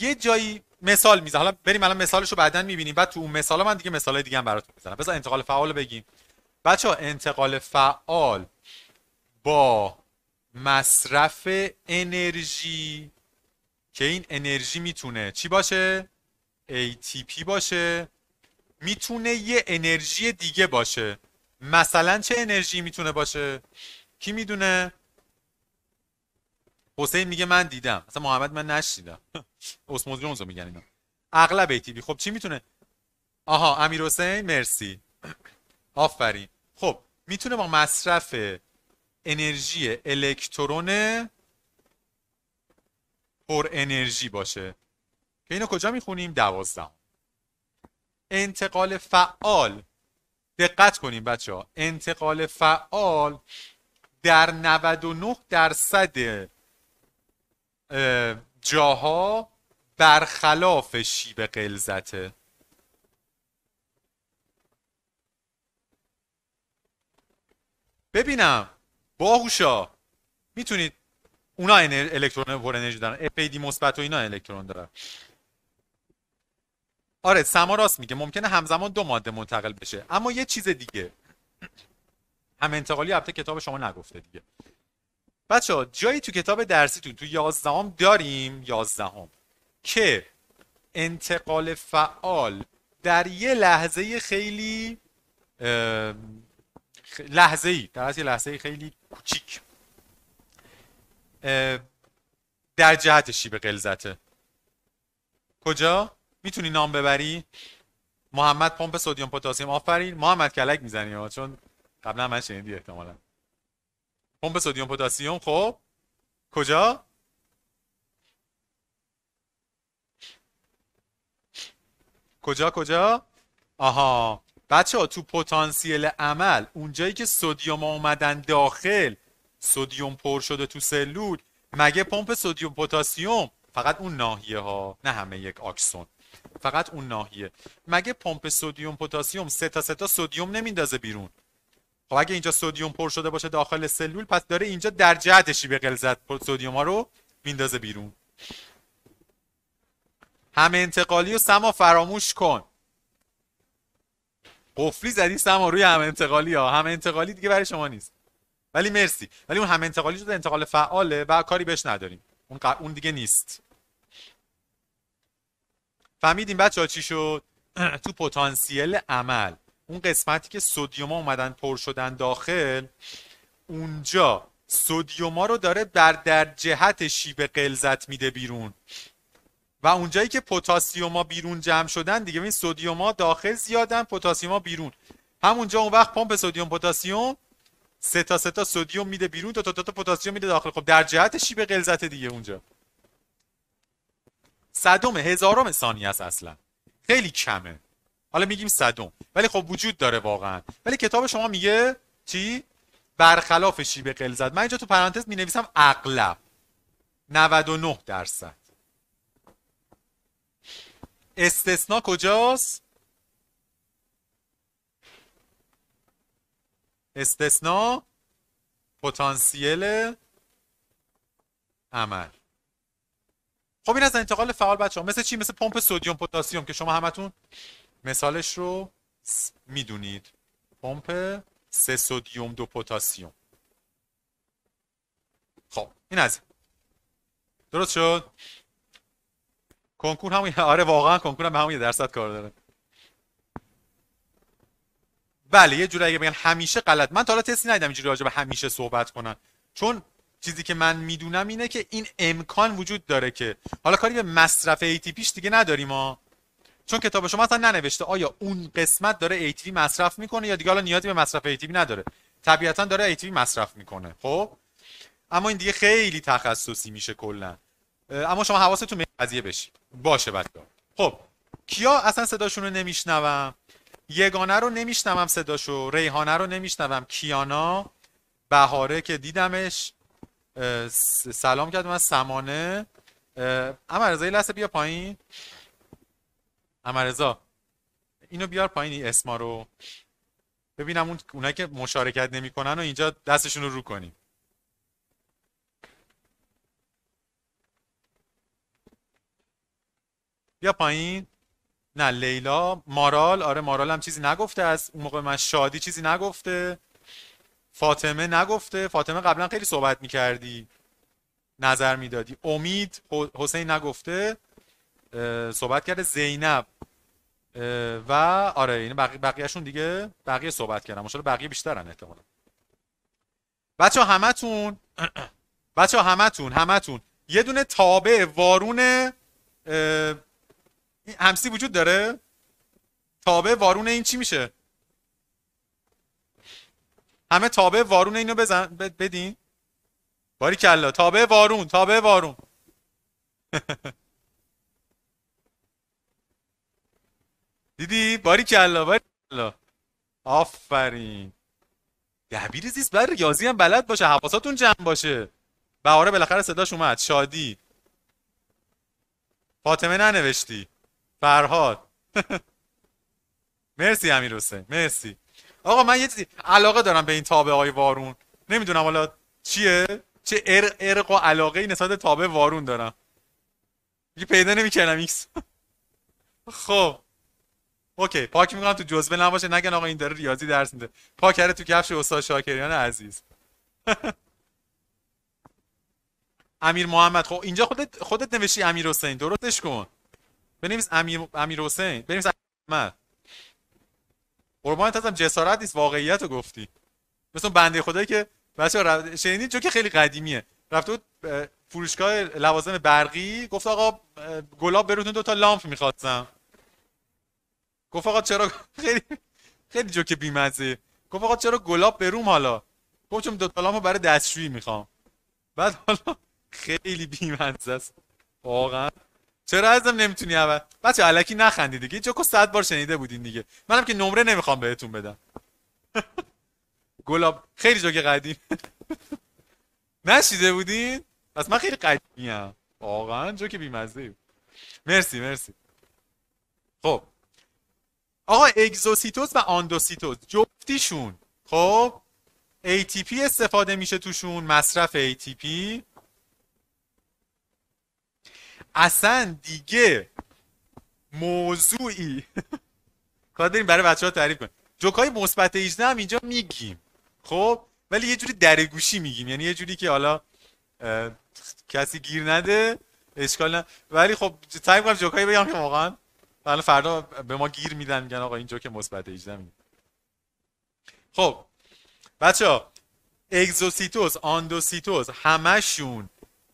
یه جایی مثال می‌زنم. حالا بریم الان مثالش رو بعدا می‌بینیم. بعد تو اون مثال من دیگه مثال دیگه هم براتون می‌زنم. بذار انتقال فعال بگیم. بچه انتقال فعال با مصرف انرژی که این انرژی می‌تونه چی باشه؟ ATP باشه. می‌تونه یه انرژی دیگه باشه. مثلا چه انرژی می‌تونه باشه؟ کی می‌دونه؟ حسین میگه من دیدم. مثلا محمد من نشیدم اسموز جونز رو میگن اینا. اغلب ATP خب چی می‌تونه؟ آها امیر حسین مرسی. آفرین. خب می‌تونه با مصرف انرژی الکترون پر انرژی باشه. که اینو کجا می‌خونیم؟ دوازدهم. انتقال فعال. دقت کنیم بچه ها انتقال فعال در 99 درصد جاها برخلاف شیب قلزته ببینم باهوشا می‌تونید اونا الکترون پر انرژی دارن اف دی مثبت و اینا الکترون دارن. آره سما راست میگه ممکنه همزمان دو ماده منتقل بشه اما یه چیز دیگه. هم انتقالی البته کتاب شما نگفته دیگه. بچه ها جایی تو کتاب درسیتون تو یازدهم داریم؟ یازدهم. که انتقال فعال در یه لحظه خیلی لحظه ای در یه لحظه خیلی کوچیک. در جهت شیب قلزته کجا؟ می‌تونی نام ببری؟ محمد پمپ سدیم پتاسیم آفرین. محمد کلک می‌زنی چون قبلا من شنیدی احتمالا. پمپ سدیم پتاسیم خب؟ کجا؟ کجا کجا؟ آها. بچه ها تو پتانسیل عمل اونجایی که سودیوم اومدن داخل سودیوم پر شده تو سلول مگه پمپ سودیوم پتاسیم فقط اون ناحیه ها نه همه یک آکسون. فقط اون ناحیه. مگه پمپ سودیوم پتاسیم سه تا سه تا سودیوم نمیندازه بیرون؟ خب اگه اینجا سودیوم پر شده باشه داخل سلول پس داره اینجا در جهتشی به غلظت سودیوم ها رو میندازه بیرون. همه انتقالی و سما فراموش کن. قفلی زدی سما روی همه انتقالی ها. همه انتقالی دیگه برای شما نیست. ولی مرسی. ولی اون همه انتقالی شده انتقال فعاله و کاری بهش نداریم. اون, اون دیگه نیست. فهمیدیم بچه ها چی شد؟ تو پتانسیل عمل. اون قسمتی که سودیوم اومدن پر شدن داخل اونجا سودیوما رو داره بر در جهت شیب قلزت میده بیرون. و اونجایی که پتاسیوما بیرون جمع شدن دیگه این سودیوما داخل زیادن پتاسیوما بیرون. همونجا اون وقت پمپ سودیوم پتاسیم سه تا سه تا سودیوم میده بیرون تا تا تا, تا پتاسیم میده داخل. خب در جهت شیب غلظت دیگه اونجا. صدم هزارم ثانیه است اصلا. خیلی کمه. حالا میگیم صدم ولی خب وجود داره واقعا. ولی کتاب شما میگه چی؟ برخلاف شیب غلظت. من اینجا تو پرانتز می نویسم اغلب 99 درصد. استثنا کجاست؟ استثنا پتانسیل عمل. خب این از انتقال فعال بچه ها مثل چی؟ مثل پمپ سودیوم پتاسیم که شما همتون مثالش رو می‌دونید. پمپ سه سودیوم دو پتاسیم. خب این از درست شد؟ کنکور همون آره واقعا کنکور هم به همون یه درصد کار داره. بله یه جوری اگه بگن همیشه غلط. من تا حالا تستی ندیدم اینجوری راجع به همیشه صحبت کنن. چون چیزی که من می‌دونم اینه که این امکان وجود داره که حالا کاری به مصرف ATPش دیگه نداریم ما چون کتاب شما اصلا ننوشته. آیا اون قسمت داره ATP مصرف می‌کنه یا دیگه حالا نیازی به مصرف ATP نداره؟ طبیعتا داره ATP مصرف می‌کنه. خب؟ اما این دیگه خیلی تخصصی میشه کلا. اما شما حواستون به قضیه بشی باشه بچه‌ها. خب کیا اصلا صداشون رو نمیشنوم؟ یگانه رو نمیشنوم صداشو. ریحانه رو نمیشنوم. کیانا؟ بهاره که دیدمش. سلام کردم از سمانه. امرزا یه لحظه بیا پایین. امرزا اینو بیار پایین اسما رو. ببینم اون اونایی که مشارکت نمی‌کنن و اینجا دستشون رو رو کنیم. بیا پایین. نه لیلا مارال. آره مارال هم چیزی نگفته از اون موقع من شادی چیزی نگفته. فاطمه نگفته. فاطمه قبلا خیلی صحبت می‌کردی. نظر می‌دادی. امید حسین نگفته. صحبت کرده زینب. و آره این بقیه بقیهشون دیگه بقیه صحبت کردن. ماشاءالله بقیه بیشترن احتمالا. بچه همتون بچه همتون همتون. یه دونه تابع وارون همسی وجود داره؟ تابع وارون این چی میشه؟ همه تابع وارون اینو بزن بدین. باری کلا تابع وارون تابع وارون. دیدی؟ باری کلا باری کلا. آفرین. دبیر زیست بر ریاضی هم بلد باشه حواساتون جمع باشه. بهاره بالاخره صداش اومد. شادی. فاطمه ننوشتی. فرهاد. مرسی امیر حسین مرسی. آقا من یه چیزی علاقه دارم به این تابع های وارون. نمی‌دونم حالا چیه؟ چه عرق و علاقه نسبت تابع وارون دارم. یه پیدا نمی‌کردم ایکس. خب. OK پاک می‌کنم تو جزوه نباشه نگن آقا این داره ریاضی درس میده. پاک کرده تو کفش استاد شاکریان عزیز. امیر محمد خب اینجا خودت خودت نوشتی امیر حسین درستش کن. بنویس امیر امیر حسین بنویس محمد قربانت هستم جسارت نیست واقعیت گفتی. مثل بنده خدایی که بچه ها شنیدید جو که خیلی قدیمیه. رفته بود فروشگاه لوازم برقی گفت آقا گلاب بروتون دو تا لامپ می‌خواستم. گفت آقا چرا خیلی خیلی جوک بیمزه. گفت آقا چرا گلاب بروم حالا؟ گفت چون دو تا لامپ برای دستشویی می‌خوام. بعد حالا خیلی بیمزه است. واقعا. چرا ازم نمی‌تونی اول؟ بچه علکی نخندید دیگه. جوکو صد بار شنیده بودین دیگه. منم که نمره نمی‌خوام بهتون بدم. گلاب خیلی جوک قدیم. نشیده بودین؟ پس من خیلی قدیمی واقعا جوک بیمزه مرسی مرسی. خب. آقا اگزوسیتوز و آندوسیتوز جفتیشون. خب ATP استفاده میشه توشون مصرف ATP اصلا دیگه موضوعی کار داریم برای بچه ها تعریف کنیم. جوکای مثبت 18 هم اینجا میگیم. خب ولی یه جوری درگوشی میگیم. یعنی یه جوری که حالا کسی گیر نده اشکال نه. ولی خب سعی کنم جوکایی بگم که واقعا حالا فردا به ما گیر میدن میگن آقا این جوک مثبت 18 میگیم خب بچه اگزوسیتوز آندوسیتوز همشون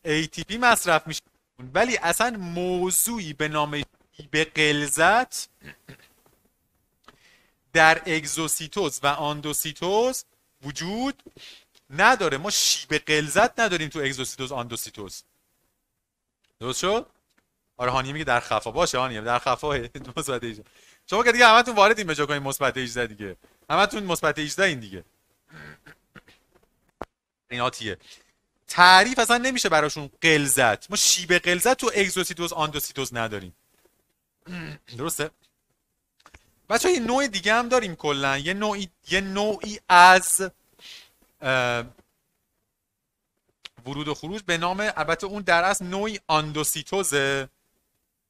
ATP مصرف میشه. ولی اصلا موضوعی به نام به غلظت در اگزوسیتوز و آندوسیتوز وجود نداره. ما شیب غلظت نداریم تو اگزوسیتوز آندوسیتوز. درست شد؟ آره هانی میگه در خفا. باشه هانی در خفا. مثبت 18 شما که دیگه همتون واردین به جای مثبت 18 دیگه. همتون مثبت 18 این دیگه. ایناتیه تعریف اصلا نمیشه براشون غلظت. ما شیب غلظت تو اگزوسیتوز آندوسیتوز نداریم. درسته؟ بچه یه نوع دیگه هم داریم کلا. یه نوعی یه نوعی از ورود و خروج. به نام البته اون در اصل نوعی آندوسیتوزه.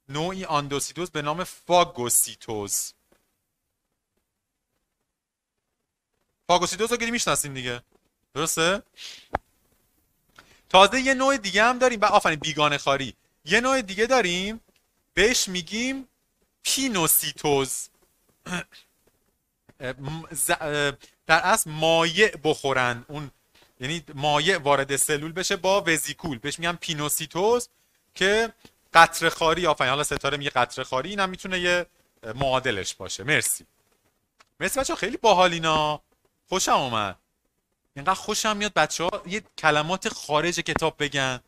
نوعی آندوسیتوز به نام فاگوسیتوز فاگوسیتوز رو می‌شناسیم دیگه. درسته؟ تازه یه نوع دیگه هم داریم. و آفرین بیگانه خواری. یه نوع دیگه داریم. بهش میگیم پینوسیتوز در اصل مایع بخورن. اون یعنی مایع وارد سلول بشه با وزیکول. بهش میگن پینوسیتوز که قطره خواری آفرین حالا ستاره میگه قطره خواری اینم می‌تونه یه معادلش باشه. مرسی. مرسی بچه خیلی باحال اینا. خوشم اومد. اینقدر خوشم میاد بچه ها یه کلمات خارج کتاب بگن.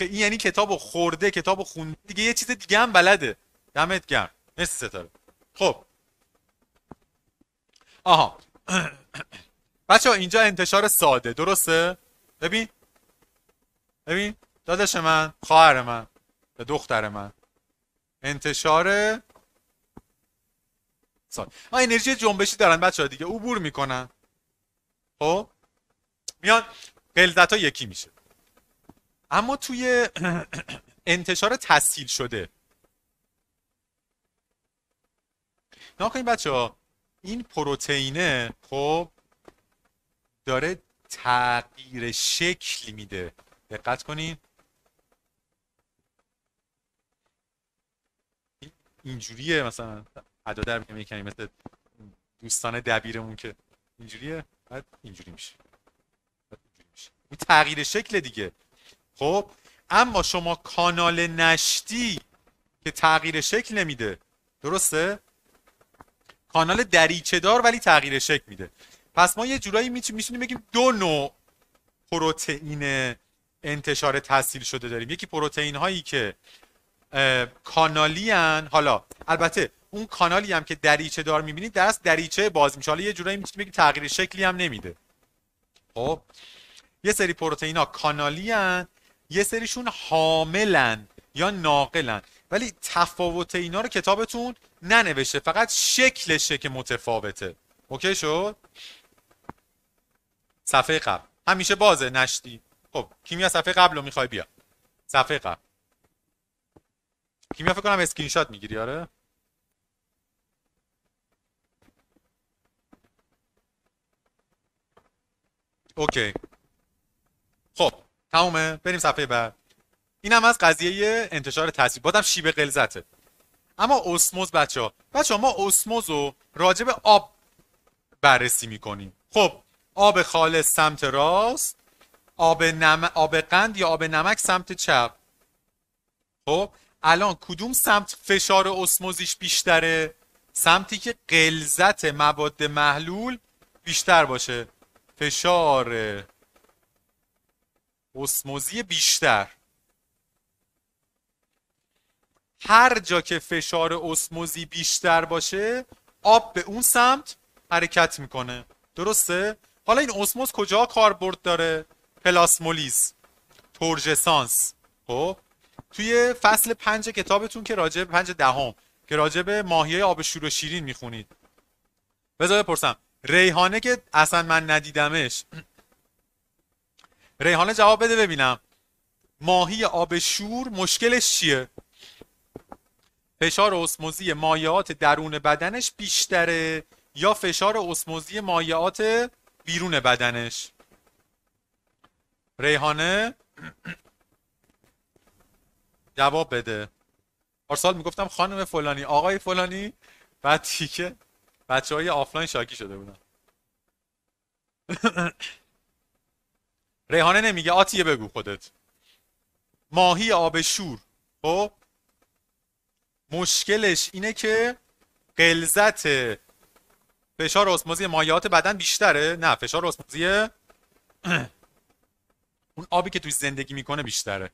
این یعنی کتاب خورده کتاب خونده. دیگه یه چیز دیگه هم بلده. دمت گرم. مرسی ستاره. خب. آها. بچه اینجا انتشار ساده. درسته؟ ببین. ببین. دادش من خواهر من. به دختر من. انتشار ساده آه انرژی جنبشی دارن بچه ها دیگه. عبور می‌کنن. خب؟ میان قلزت ها یکی میشه. اما توی انتشار تسهیل شده. نکنید بچه ها این پروتئینه خب داره تغییر شکل میده. دقت کنین. اینجوریه مثلا. عدادر میگم یکنی مثل دوستان دبیرمون که اینجوریه بعد اینجوری میشه. این تغییر شکل دیگه. خب اما شما کانال نشتی که تغییر شکل نمیده درسته؟ کانال دریچه دار ولی تغییر شکل میده. پس ما یه جورایی می‌تونیم بگیم دو نوع پروتئین انتشار تحصیل شده داریم. یکی پروتئین هایی که کانالی هن. حالا البته اون کانالی هم که دریچه دار می‌بینید در دریچه باز میشه. حالا یه جورایی می‌تونیم بگیم تغییر شکلی هم نمیده. خب یه سری پروتئین ها کانالی هن. یه سریشون حاملن یا ناقلن ولی تفاوت اینا رو کتابتون ننوشته. فقط شکلشه که متفاوته. OK شد؟ صفحه قبل. همیشه بازه نشتی. خب کیمیا صفحه قبل رو می‌خوای بیا. صفحه قبل. خب، کیمیا فکر کنم اسکرین شات می‌گیری آره؟ OK. خب تمومه. بریم صفحه بعد. این هم از قضیه انتشار تصویر بودم شیب قلزته اما اسموز بچه ها. بچه ها ما اسموز رو راجع به آب بررسی می‌کنیم. خب آب خالص سمت راست آب, نم... آب قند یا آب نمک سمت چپ. خب الان کدوم سمت فشار اسموزیش بیشتره؟ سمتی که غلظت مواد محلول بیشتر باشه. فشار اسموزی بیشتر. هر جا که فشار اسموزی بیشتر باشه آب به اون سمت حرکت می‌کنه. درسته؟ حالا این اسموز کجا کاربرد داره؟ پلاسمولیز. تورژسانس خب؟ توی فصل پنج کتابتون که راجع به پنج دهم که راجع به ماهی آب شور و شیرین می‌خونید. بذار بپرسم ریحانه که اصلا من ندیدمش ریحانه جواب بده ببینم. ماهی آب شور مشکلش چیه؟ فشار اسموزی مایعات درون بدنش بیشتره یا فشار اسموزی مایعات بیرون بدنش؟ ریحانه؟ جواب بده. پارسال می‌گفتم خانم فلانی آقای فلانی بعد تیکه بچه های آفلاین شاکی شده بودن. ریحانه نمیگه آتیه بگو خودت. ماهی آب شور. خب؟ مشکلش اینه که قلزت فشار اسموزی مایعات بدن بیشتره. نه فشار اسموزی اون آبی که توی زندگی می‌کنه بیشتره.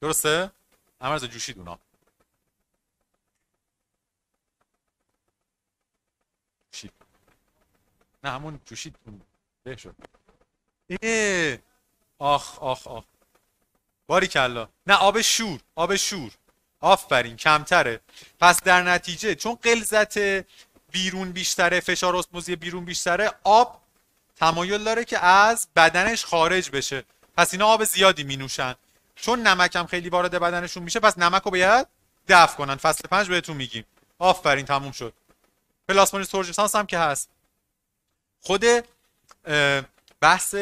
درسته؟ امرز جوشید اونا. جوشید. نه همون جوشید به شد. اه آخ آخ آخ. باری کلا نه آب شور آب شور. آفرین کمتره. پس در نتیجه چون قلزت بیرون بیشتره فشار اسموزی بیرون بیشتره آب تمایل داره که از بدنش خارج بشه. پس اینا آب زیادی می نوشن چون نمک هم خیلی وارد بدنشون میشه پس نمک رو باید دفع کنن. فصل پنج بهتون میگیم. آفرین تموم شد. پلاسمونیس تورژسانس هم که هست. خود بحث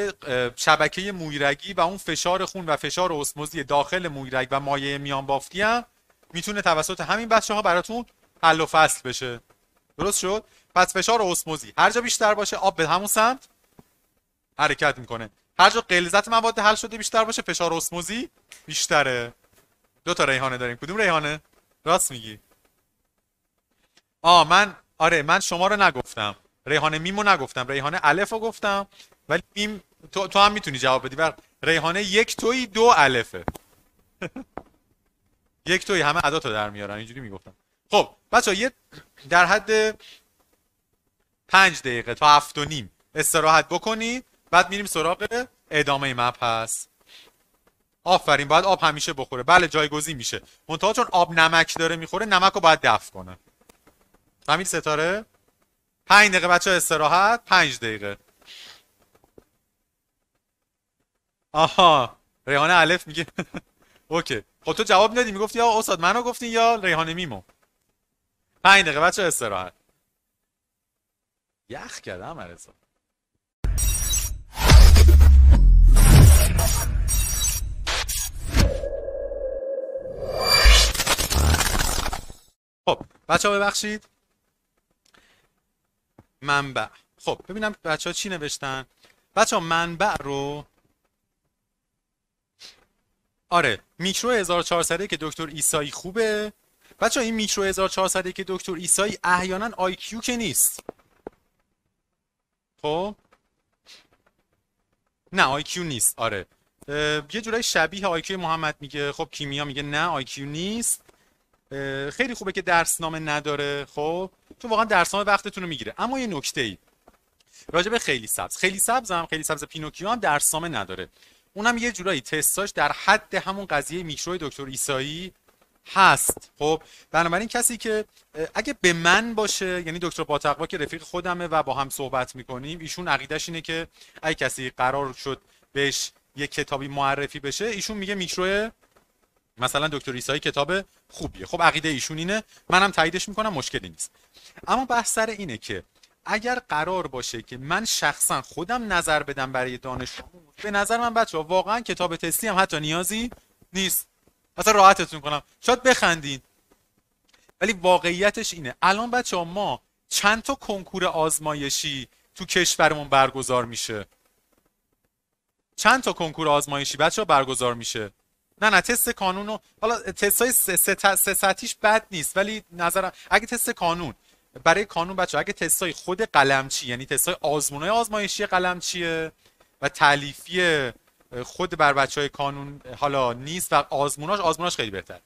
شبکه مویرگی و اون فشار خون و فشار اسموزی داخل مویرگ و مایع میان بافتی هم می‌تونه توسط همین بچه ها براتون حل و فصل بشه. درست شد؟ پس فشار اسموزی. هر جا بیشتر باشه آب به همون سمت حرکت می‌کنه. هر جا غلظت مواد حل شده بیشتر باشه فشار اسموزی بیشتره. دو تا ریحانه داریم. کدوم ریحانه؟ راست میگی. آ من آره من شما رو نگفتم. ریحانه میمو نگفتم. ریحانه الف رو گفتم. ولی میم تو, تو هم می‌تونی جواب بدی. بر ریحانه یک توی دو الفه. یک توی همه عداتو در میارن. اینجوری می‌گفتم. خب بچه یه در حد پنج دقیقه تا هفت و نیم استراحت بکنید. بعد میریم سراغ ادامه هست آفرین باید آب همیشه بخوره. بله جایگزین میشه. منتها چون آب نمک داره می‌خوره نمک رو باید دفع کنه. فهمید ستاره؟ پنج دقیقه بچه استراحت. پنج دقیقه. آها ریحانه الف میگه. اوکی. خب تو جواب ندی می‌گفتی یا استاد منو گفتین یا ریحانه میمو؟ پنج دقیقه بچه استراحت. یخ کردم مرزا خب بچه ها ببخشید. منبع. خب ببینم بچه ها چی نوشتن. بچه ها منبع رو آره میکرو 1400 که دکتر ایسایی خوبه. بچه این میکرو 1400 که دکتر عیسایی احیانا IQ که نیست. خب؟ نه IQ نیست. آره. یه جورای شبیه IQ محمد میگه. خب کیمیا میگه نه IQ نیست. خیلی خوبه که درسنامه نداره خب؟ چون واقعا درسنامه وقتتون رو می‌گیره. اما یه نکته ای راجع خیلی سبز. خیلی سبز هم خیلی سبز پینوکیو هم درسنامه نداره. اونم یه جورایی تستاش در حد همون قضیه میکروی دکتر عیسایی هست. خب بنابراین کسی که اگه به من باشه یعنی دکتر باتقوا که رفیق خودمه و با هم صحبت می‌کنیم ایشون عقیدش اینه که اگه کسی قرار شد بهش یه کتابی معرفی بشه ایشون میگه میکرو مثلا دکتر ایسایی کتاب خوبیه. خب عقیده ایشون اینه. منم تاییدش می‌کنم مشکلی نیست. اما بحث سر اینه که اگر قرار باشه که من شخصا خودم نظر بدم برای دانش به نظر من بچه واقعا کتاب تستی هم حتی نیازی نیست. مثلا راحتتون کنم. شاید بخندین. ولی واقعیتش اینه. الان بچه ها ما چند تا کنکور آزمایشی تو کشورمون برگزار میشه؟ چند تا کنکور آزمایشی بچه ها برگزار میشه؟ نه نه تست قانون رو حالا تست های سه سطحیش بد نیست ولی نظرم اگه تست قانون برای قانون بچه اگه تست های خود قلمچی یعنی تست های آزمون های آزمایشی قلمچیه و تعلیفی خود بر بچه های قانون حالا نیست و آزموناش آزموناش خیلی بهتر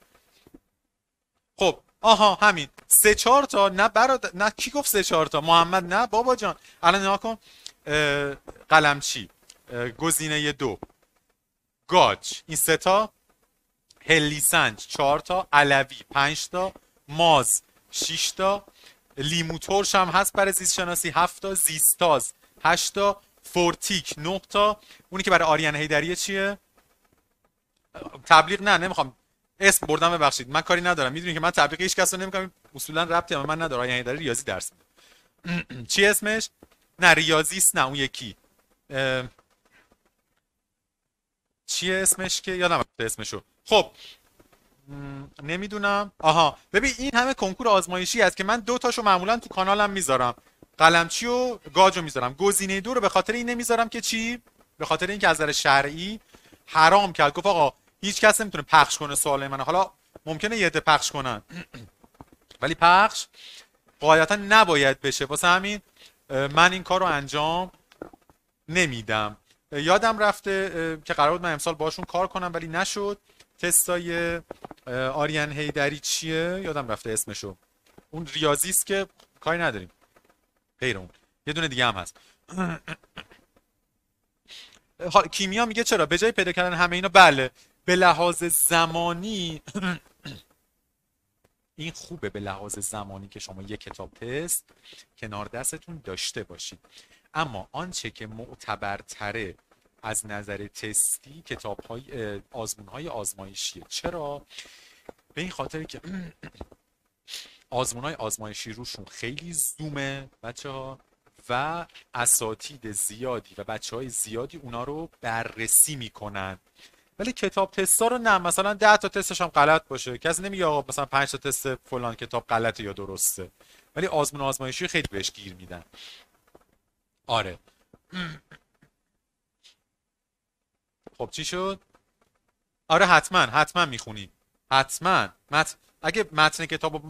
خب آها همین. سه چهار تا نه براد نه کی گفت سه چهار تا؟ محمد نه بابا جان. الان نگاه کن. قلمچی. گزینه دو. گاج. این سه تا هلیسنج چهار تا علوی پنج تا ماز 6 تا لیمو ترش هم هست برای زیست شناسی 7 تا زیستاز 8 تا فورتیک 9 تا. اونی که برای آریان هیدریه چیه؟ تبلیغ نه نمی‌خوام. اسم بردم ببخشید. من کاری ندارم. می‌دونی که من تبلیغ هیچ کس رو نمی‌کنم. اصولا ربطی هم من نداره. آریان هیدری ریاضی درس چی اسمش؟ نه ریاضیست نه اون یکی. چیه اسمش که؟ یادم اسمشو. خب. نمی‌دونم. آها. ببین این همه کنکور آزمایشی است که من دو تاشو معمولا تو کانالم می‌ذارم. قلمچی و گاجو می‌ذارم. گزینه دو رو به خاطر این نمی‌ذارم که چی؟ به خاطر اینکه از نظر شرعی حرام کرد. گفت آقا هیچ کس نمی‌تونه پخش کنه سوال من حالا ممکنه یه پخش کنن. ولی پخش قاعدتا نباید بشه. واسه همین من این کار رو انجام نمیدم. یادم رفته که قرار بود من امسال باشون کار کنم ولی نشد. تستای آریان هیدری چیه؟ یادم رفته اسمشو. اون ریاضی است که کاری نداریم. غیر اون. یه دونه دیگه هم هست. کیمیا میگه چرا؟ به جای پیدا کردن همه اینا بله. به لحاظ زمانی این خوبه به لحاظ زمانی که شما یک کتاب تست کنار دستتون داشته باشید. اما آنچه که معتبرتره از نظر تستی کتاب های آزمون های آزمایشیه چرا؟ به این خاطر که آزمون های آزمایشی روشون خیلی زومه بچه ها و اساتید زیادی و بچه های زیادی اونا رو بررسی می‌کنن. ولی کتاب تستا رو نه مثلا 10 تا تستش هم غلط باشه. کسی نمیگه آقا مثلا 5 تا تست فلان کتاب غلطه یا درسته. ولی آزمون آزمایشی خیلی بهش گیر میدن. آره. خب چی شد؟ آره حتما حتما می‌خونیم. حتما. مت... اگه متن کتاب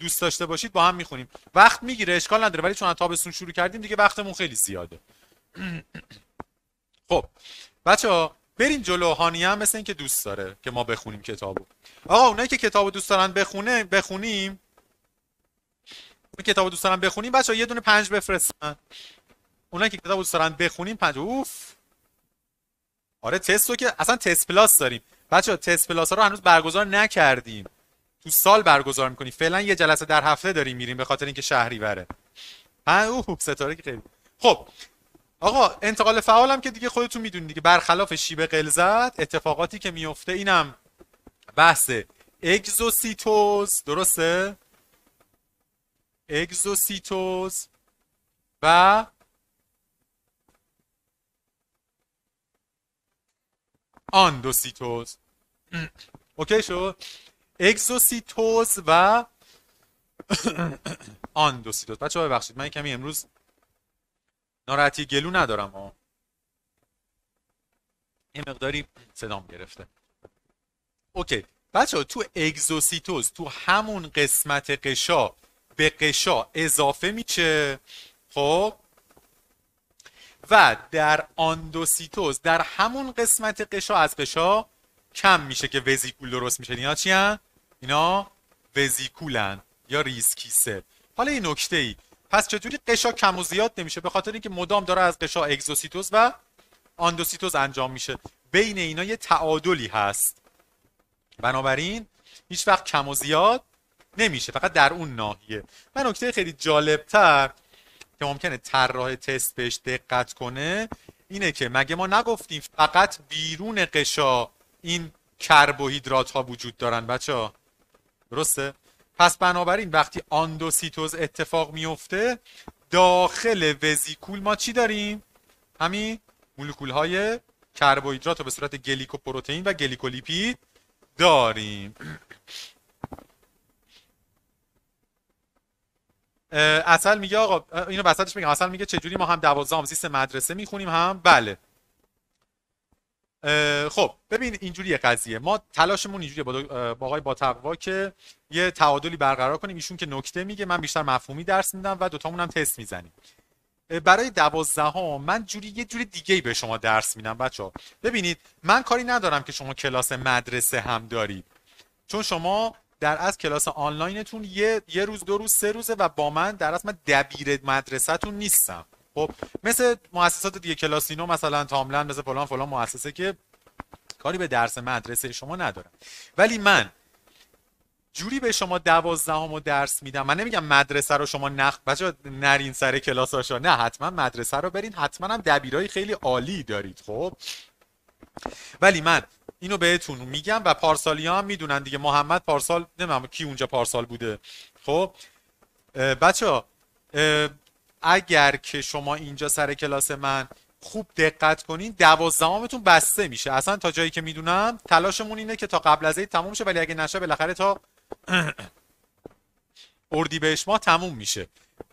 دوست داشته باشید با هم می‌خونیم. وقت می‌گیره اشکال نداره ولی چون تابستون شروع کردیم دیگه وقتمون خیلی زیاده. خب بچه ها بریم جلو. هانی هم مثل این که دوست داره که ما بخونیم کتابو. آقا اونایی که کتابو دوست دارن بخونه بخونیم. کتابو دوست دارن بخونیم. بچه ها یه دونه پنج بفرستن. اونایی که کتابو دوست دارن بخونیم پنج. اوف. آره تست رو که اصلا تست plus داریم. بچه تست plus ها رو هنوز برگزار نکردیم. تو سال برگزار می‌کنیم. فعلا یه جلسه در هفته داریم میریم به خاطر اینکه شهری بره. اوه ستاره که خیلی. خب آقا انتقال فعالم که دیگه خودتون می‌دونید دیگه. برخلاف شیب غلظت اتفاقاتی که میفته اینم بحث اگزوسیتوز. درسته؟ اگزوسیتوز و آندوسیتوز OK شد. اگزوسیتوز و آندوسیتوز بچه ها ببخشید من کمی امروز ناراحتی گلو ندارم ها. یه مقداری صدام گرفته. OK. بچه ها تو اگزوسیتوز تو همون قسمت غشا به غشا اضافه میشه. خب؟ و در آندوسیتوز در همون قسمت غشا از غشا کم میشه که وزیکول درست میشه. اینا چی هن؟ اینا وزیکولن یا ریزکیسه حالا این نکته ای پس چطوری غشا کم و زیاد نمیشه؟ به خاطر اینکه مدام داره از غشا اگزوسیتوز و آندوسیتوز انجام میشه. بین اینا یه تعادلی هست. بنابراین هیچ وقت کم و زیاد نمیشه. فقط در اون ناحیه. و نکته خیلی جالبتر که ممکنه طراح تست بهش دقت کنه اینه که مگه ما نگفتیم فقط بیرون قشا این کربوهیدرات ها وجود دارن بچه ها؟ درسته؟ پس بنابراین وقتی آندوسیتوز اتفاق میفته داخل وزیکول ما چی داریم؟ همین مولکول های کربوهیدرات رو به صورت گلیکوپروتئین و گلیکولیپید داریم. اصل میگه آقا اینو وسطش میگم. اصل میگه چجوری ما هم دوازدهم زیست مدرسه می‌خونیم هم؟ بله. خب ببین اینجوری قضیه. ما تلاشمون اینجوریه. با, با آقای با تقوا که یه تعادلی برقرار کنیم. ایشون که نکته میگه. من بیشتر مفهومی درس میدم و دوتامون هم تست می‌زنیم. برای دوازدهم من جوری یه جوری دیگه به شما درس میدم بچه ها ببینید من کاری ندارم که شما کلاس مدرسه هم دارید. چون شما در از کلاس آنلاینتون یه, یه روز دو روز سه روزه و با من در از من دبیر مدرسهتون نیستم. خب مثل مؤسسات دیگه کلاسینو مثلا تاملن مثل فلان فلان مؤسسه که کاری به درس مدرسه شما ندارم ولی من جوری به شما دوازدهم درس میدم. من نمیگم مدرسه رو شما نخ بچه نرین سر کلاساشا نه حتما مدرسه رو برین. حتما هم دبیرای خیلی عالی دارید. خب ولی من اینو بهتون میگم و پارسالی هم می‌دونن دیگه. محمد پارسال نمی‌دونم کی اونجا پارسال بوده. خب بچه اگر که شما اینجا سر کلاس من خوب دقت کنین دوازدهمتون بسته میشه. اصلا تا جایی که می‌دونم تلاشمون اینه که تا قبل از عید تموم شه ولی اگه نشه بالاخره تا اردیبهشت ما تموم میشه.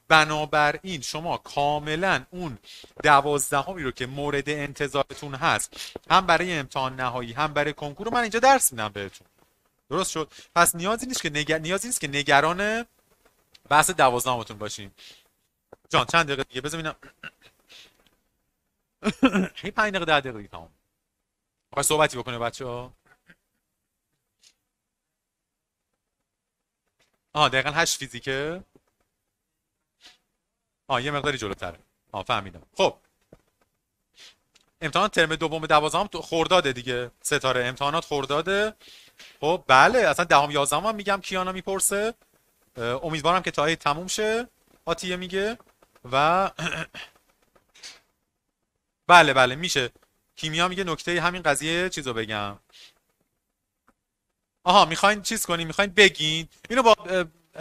بنابراین شما کاملا اون دوازدهمی رو که مورد انتظارتون هست هم برای امتحان نهایی هم برای کنکور من اینجا درس میدم بهتون. درست شد؟ پس نیازی نیست که نگر... نیازی نیست که نگران بحث دوازدهمتون باشیم جان چند دقیقه دیگه؟ بذار ببینم. این 5 دقیقه 10 دقیقه تمام. صحبتی بکنه بچه ها آها دقیقا هشت فیزیکه. آه یه مقداری جلوتره. آه فهمیدم. خب. امتحان ترم دوم دوازدهم خورداده دیگه. ستاره امتحانات خورداده. خب بله اصلا دهم یازدهم هم میگم کیانا می‌پرسه. امیدوارم که تا تموم شه. آتیه میگه. و بله بله میشه. کیمیا میگه نکته همین قضیه چیزو بگم. آها می‌خواین چیز کنین می‌خواین بگین؟ اینو با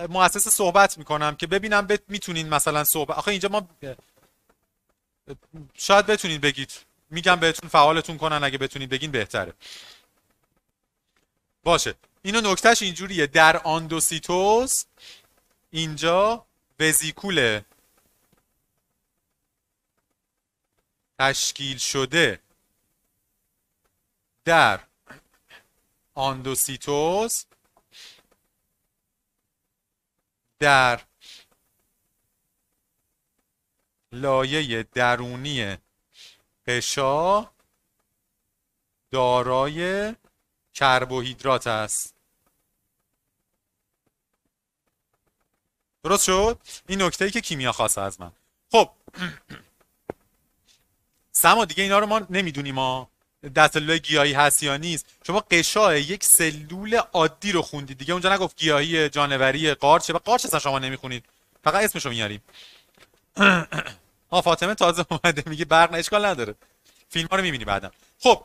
مؤسسه صحبت می‌کنم که ببینم بت می‌تونین مثلا صحبت آخه اینجا ما شاید بتونین بگید. میگم بهتون فعالتون کنن. اگه بتونین بگین بهتره. باشه. اینو نکتهش اینجوریه. در آندوسیتوز اینجا وزیکول تشکیل شده. در آندوسیتوز در لایه درونی قشا دارای کربوهیدرات است. درست شد؟ این نکته ای که کیمیا خواسته از من. خب. سما دیگه اینا رو ما نمی‌دونیم ما دستلول گیاهی هست یا نیست. شما قشای یک سلول عادی رو خوندید دیگه. اونجا نگفت گیاهی جانوری قارچه و قارچ اصلا شما نمی‌خونید. فقط اسمشو میاریم. ها فاطمه تازه اومده. میگه برق اشکال نداره. فیلم ها رو می‌بینی بعدا. خب.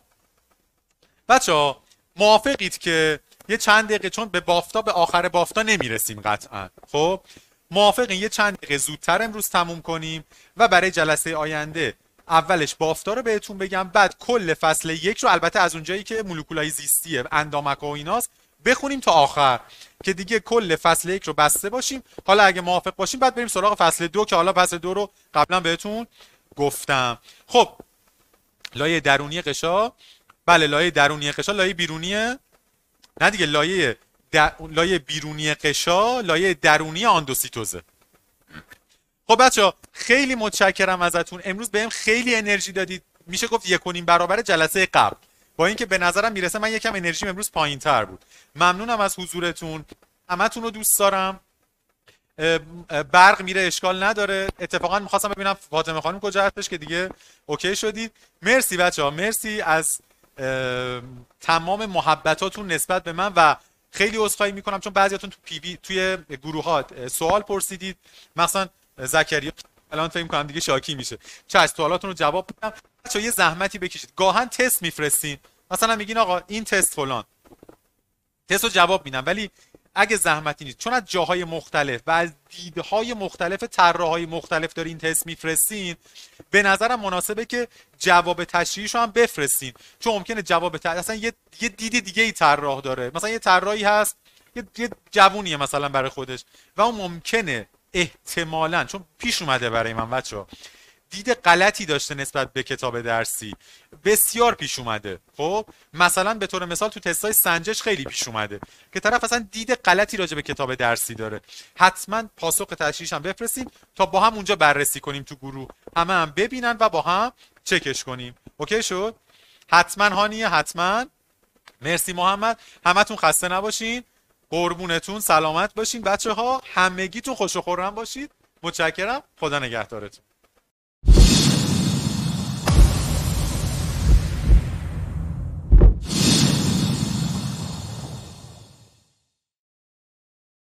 بچه ها موافقید که یه چند دقیقه چون به بافتا به آخر بافتا نمی‌رسیم قطعا. خب. موافقین یه چند دقیقه زودتر امروز تموم کنیم و برای جلسه آینده اولش بافتا رو بهتون بگم بعد کل فصل یک رو البته از اونجایی که مولکولای زیستیه اندامک و ایناست بخونیم تا آخر که دیگه کل فصل یک رو بسته باشیم. حالا اگه موافق باشیم بعد بریم سراغ فصل دو که حالا فصل دو رو قبلا بهتون گفتم. خب لایه درونی قشا. بله لایه درونی قشا لایه بیرونیه نه دیگه لایه لایه بیرونی قشا لایه درونی آندوسیتوزه. خب بچه خیلی متشکرم ازتون. امروز بهم خیلی انرژی دادید. میشه گفت یک برابر جلسه قبل. با اینکه به نظرم می‌رسه من یکم انرژیم امروز پایین تر بود. ممنونم از حضورتون. همتون رو دوست دارم. برق میره اشکال نداره. اتفاقا می‌خواستم ببینم فاطمه خانم کجا هستش که دیگه اوکی شدید. مرسی بچه ها مرسی از تمام محبتاتون نسبت به من و خیلی عذرخواهی می‌کنم چون بعضیاتون تو پی توی گروهات سوال پرسیدید. مثلا زکریا الان فکر کنم دیگه شاکی میشه. از سوالاتون رو جواب بدم. بچا یه زحمتی بکشید. گاهن تست میفرستین. مثلا میگین آقا این تست فلان. تست رو جواب میدم. ولی اگه زحمتی نیست چون از جاهای مختلف و از دیدهای مختلف طراحهای مختلف دارین تست میفرستین به نظرم مناسبه که جواب تشریحش هم بفرستین. چون ممکنه جواب تشریح اصلا یه, یه دید دیگه ای طراح داره. مثلا یه طراحی هست یه, یه جوونیه مثلا برای خودش. و اون ممکنه احتمالا چون پیش اومده برای من بچه دید غلطی داشته نسبت به کتاب درسی. بسیار پیش اومده. خب مثلا به طور مثال تو تستای سنجش خیلی پیش اومده که طرف اصلا دید غلطی راجع به کتاب درسی داره. حتما پاسخ تشریحش هم بفرستیم تا با هم اونجا بررسی کنیم تو گروه. همه هم ببینن و با هم چکش کنیم. اوکی شد؟ حتما هانیه حتما. مرسی محمد. همتون خسته نباشین. قربونتون سلامت باشین. بچه ها همگیتون خوش و خورم باشید. متشکرم. خدا نگهدارتون.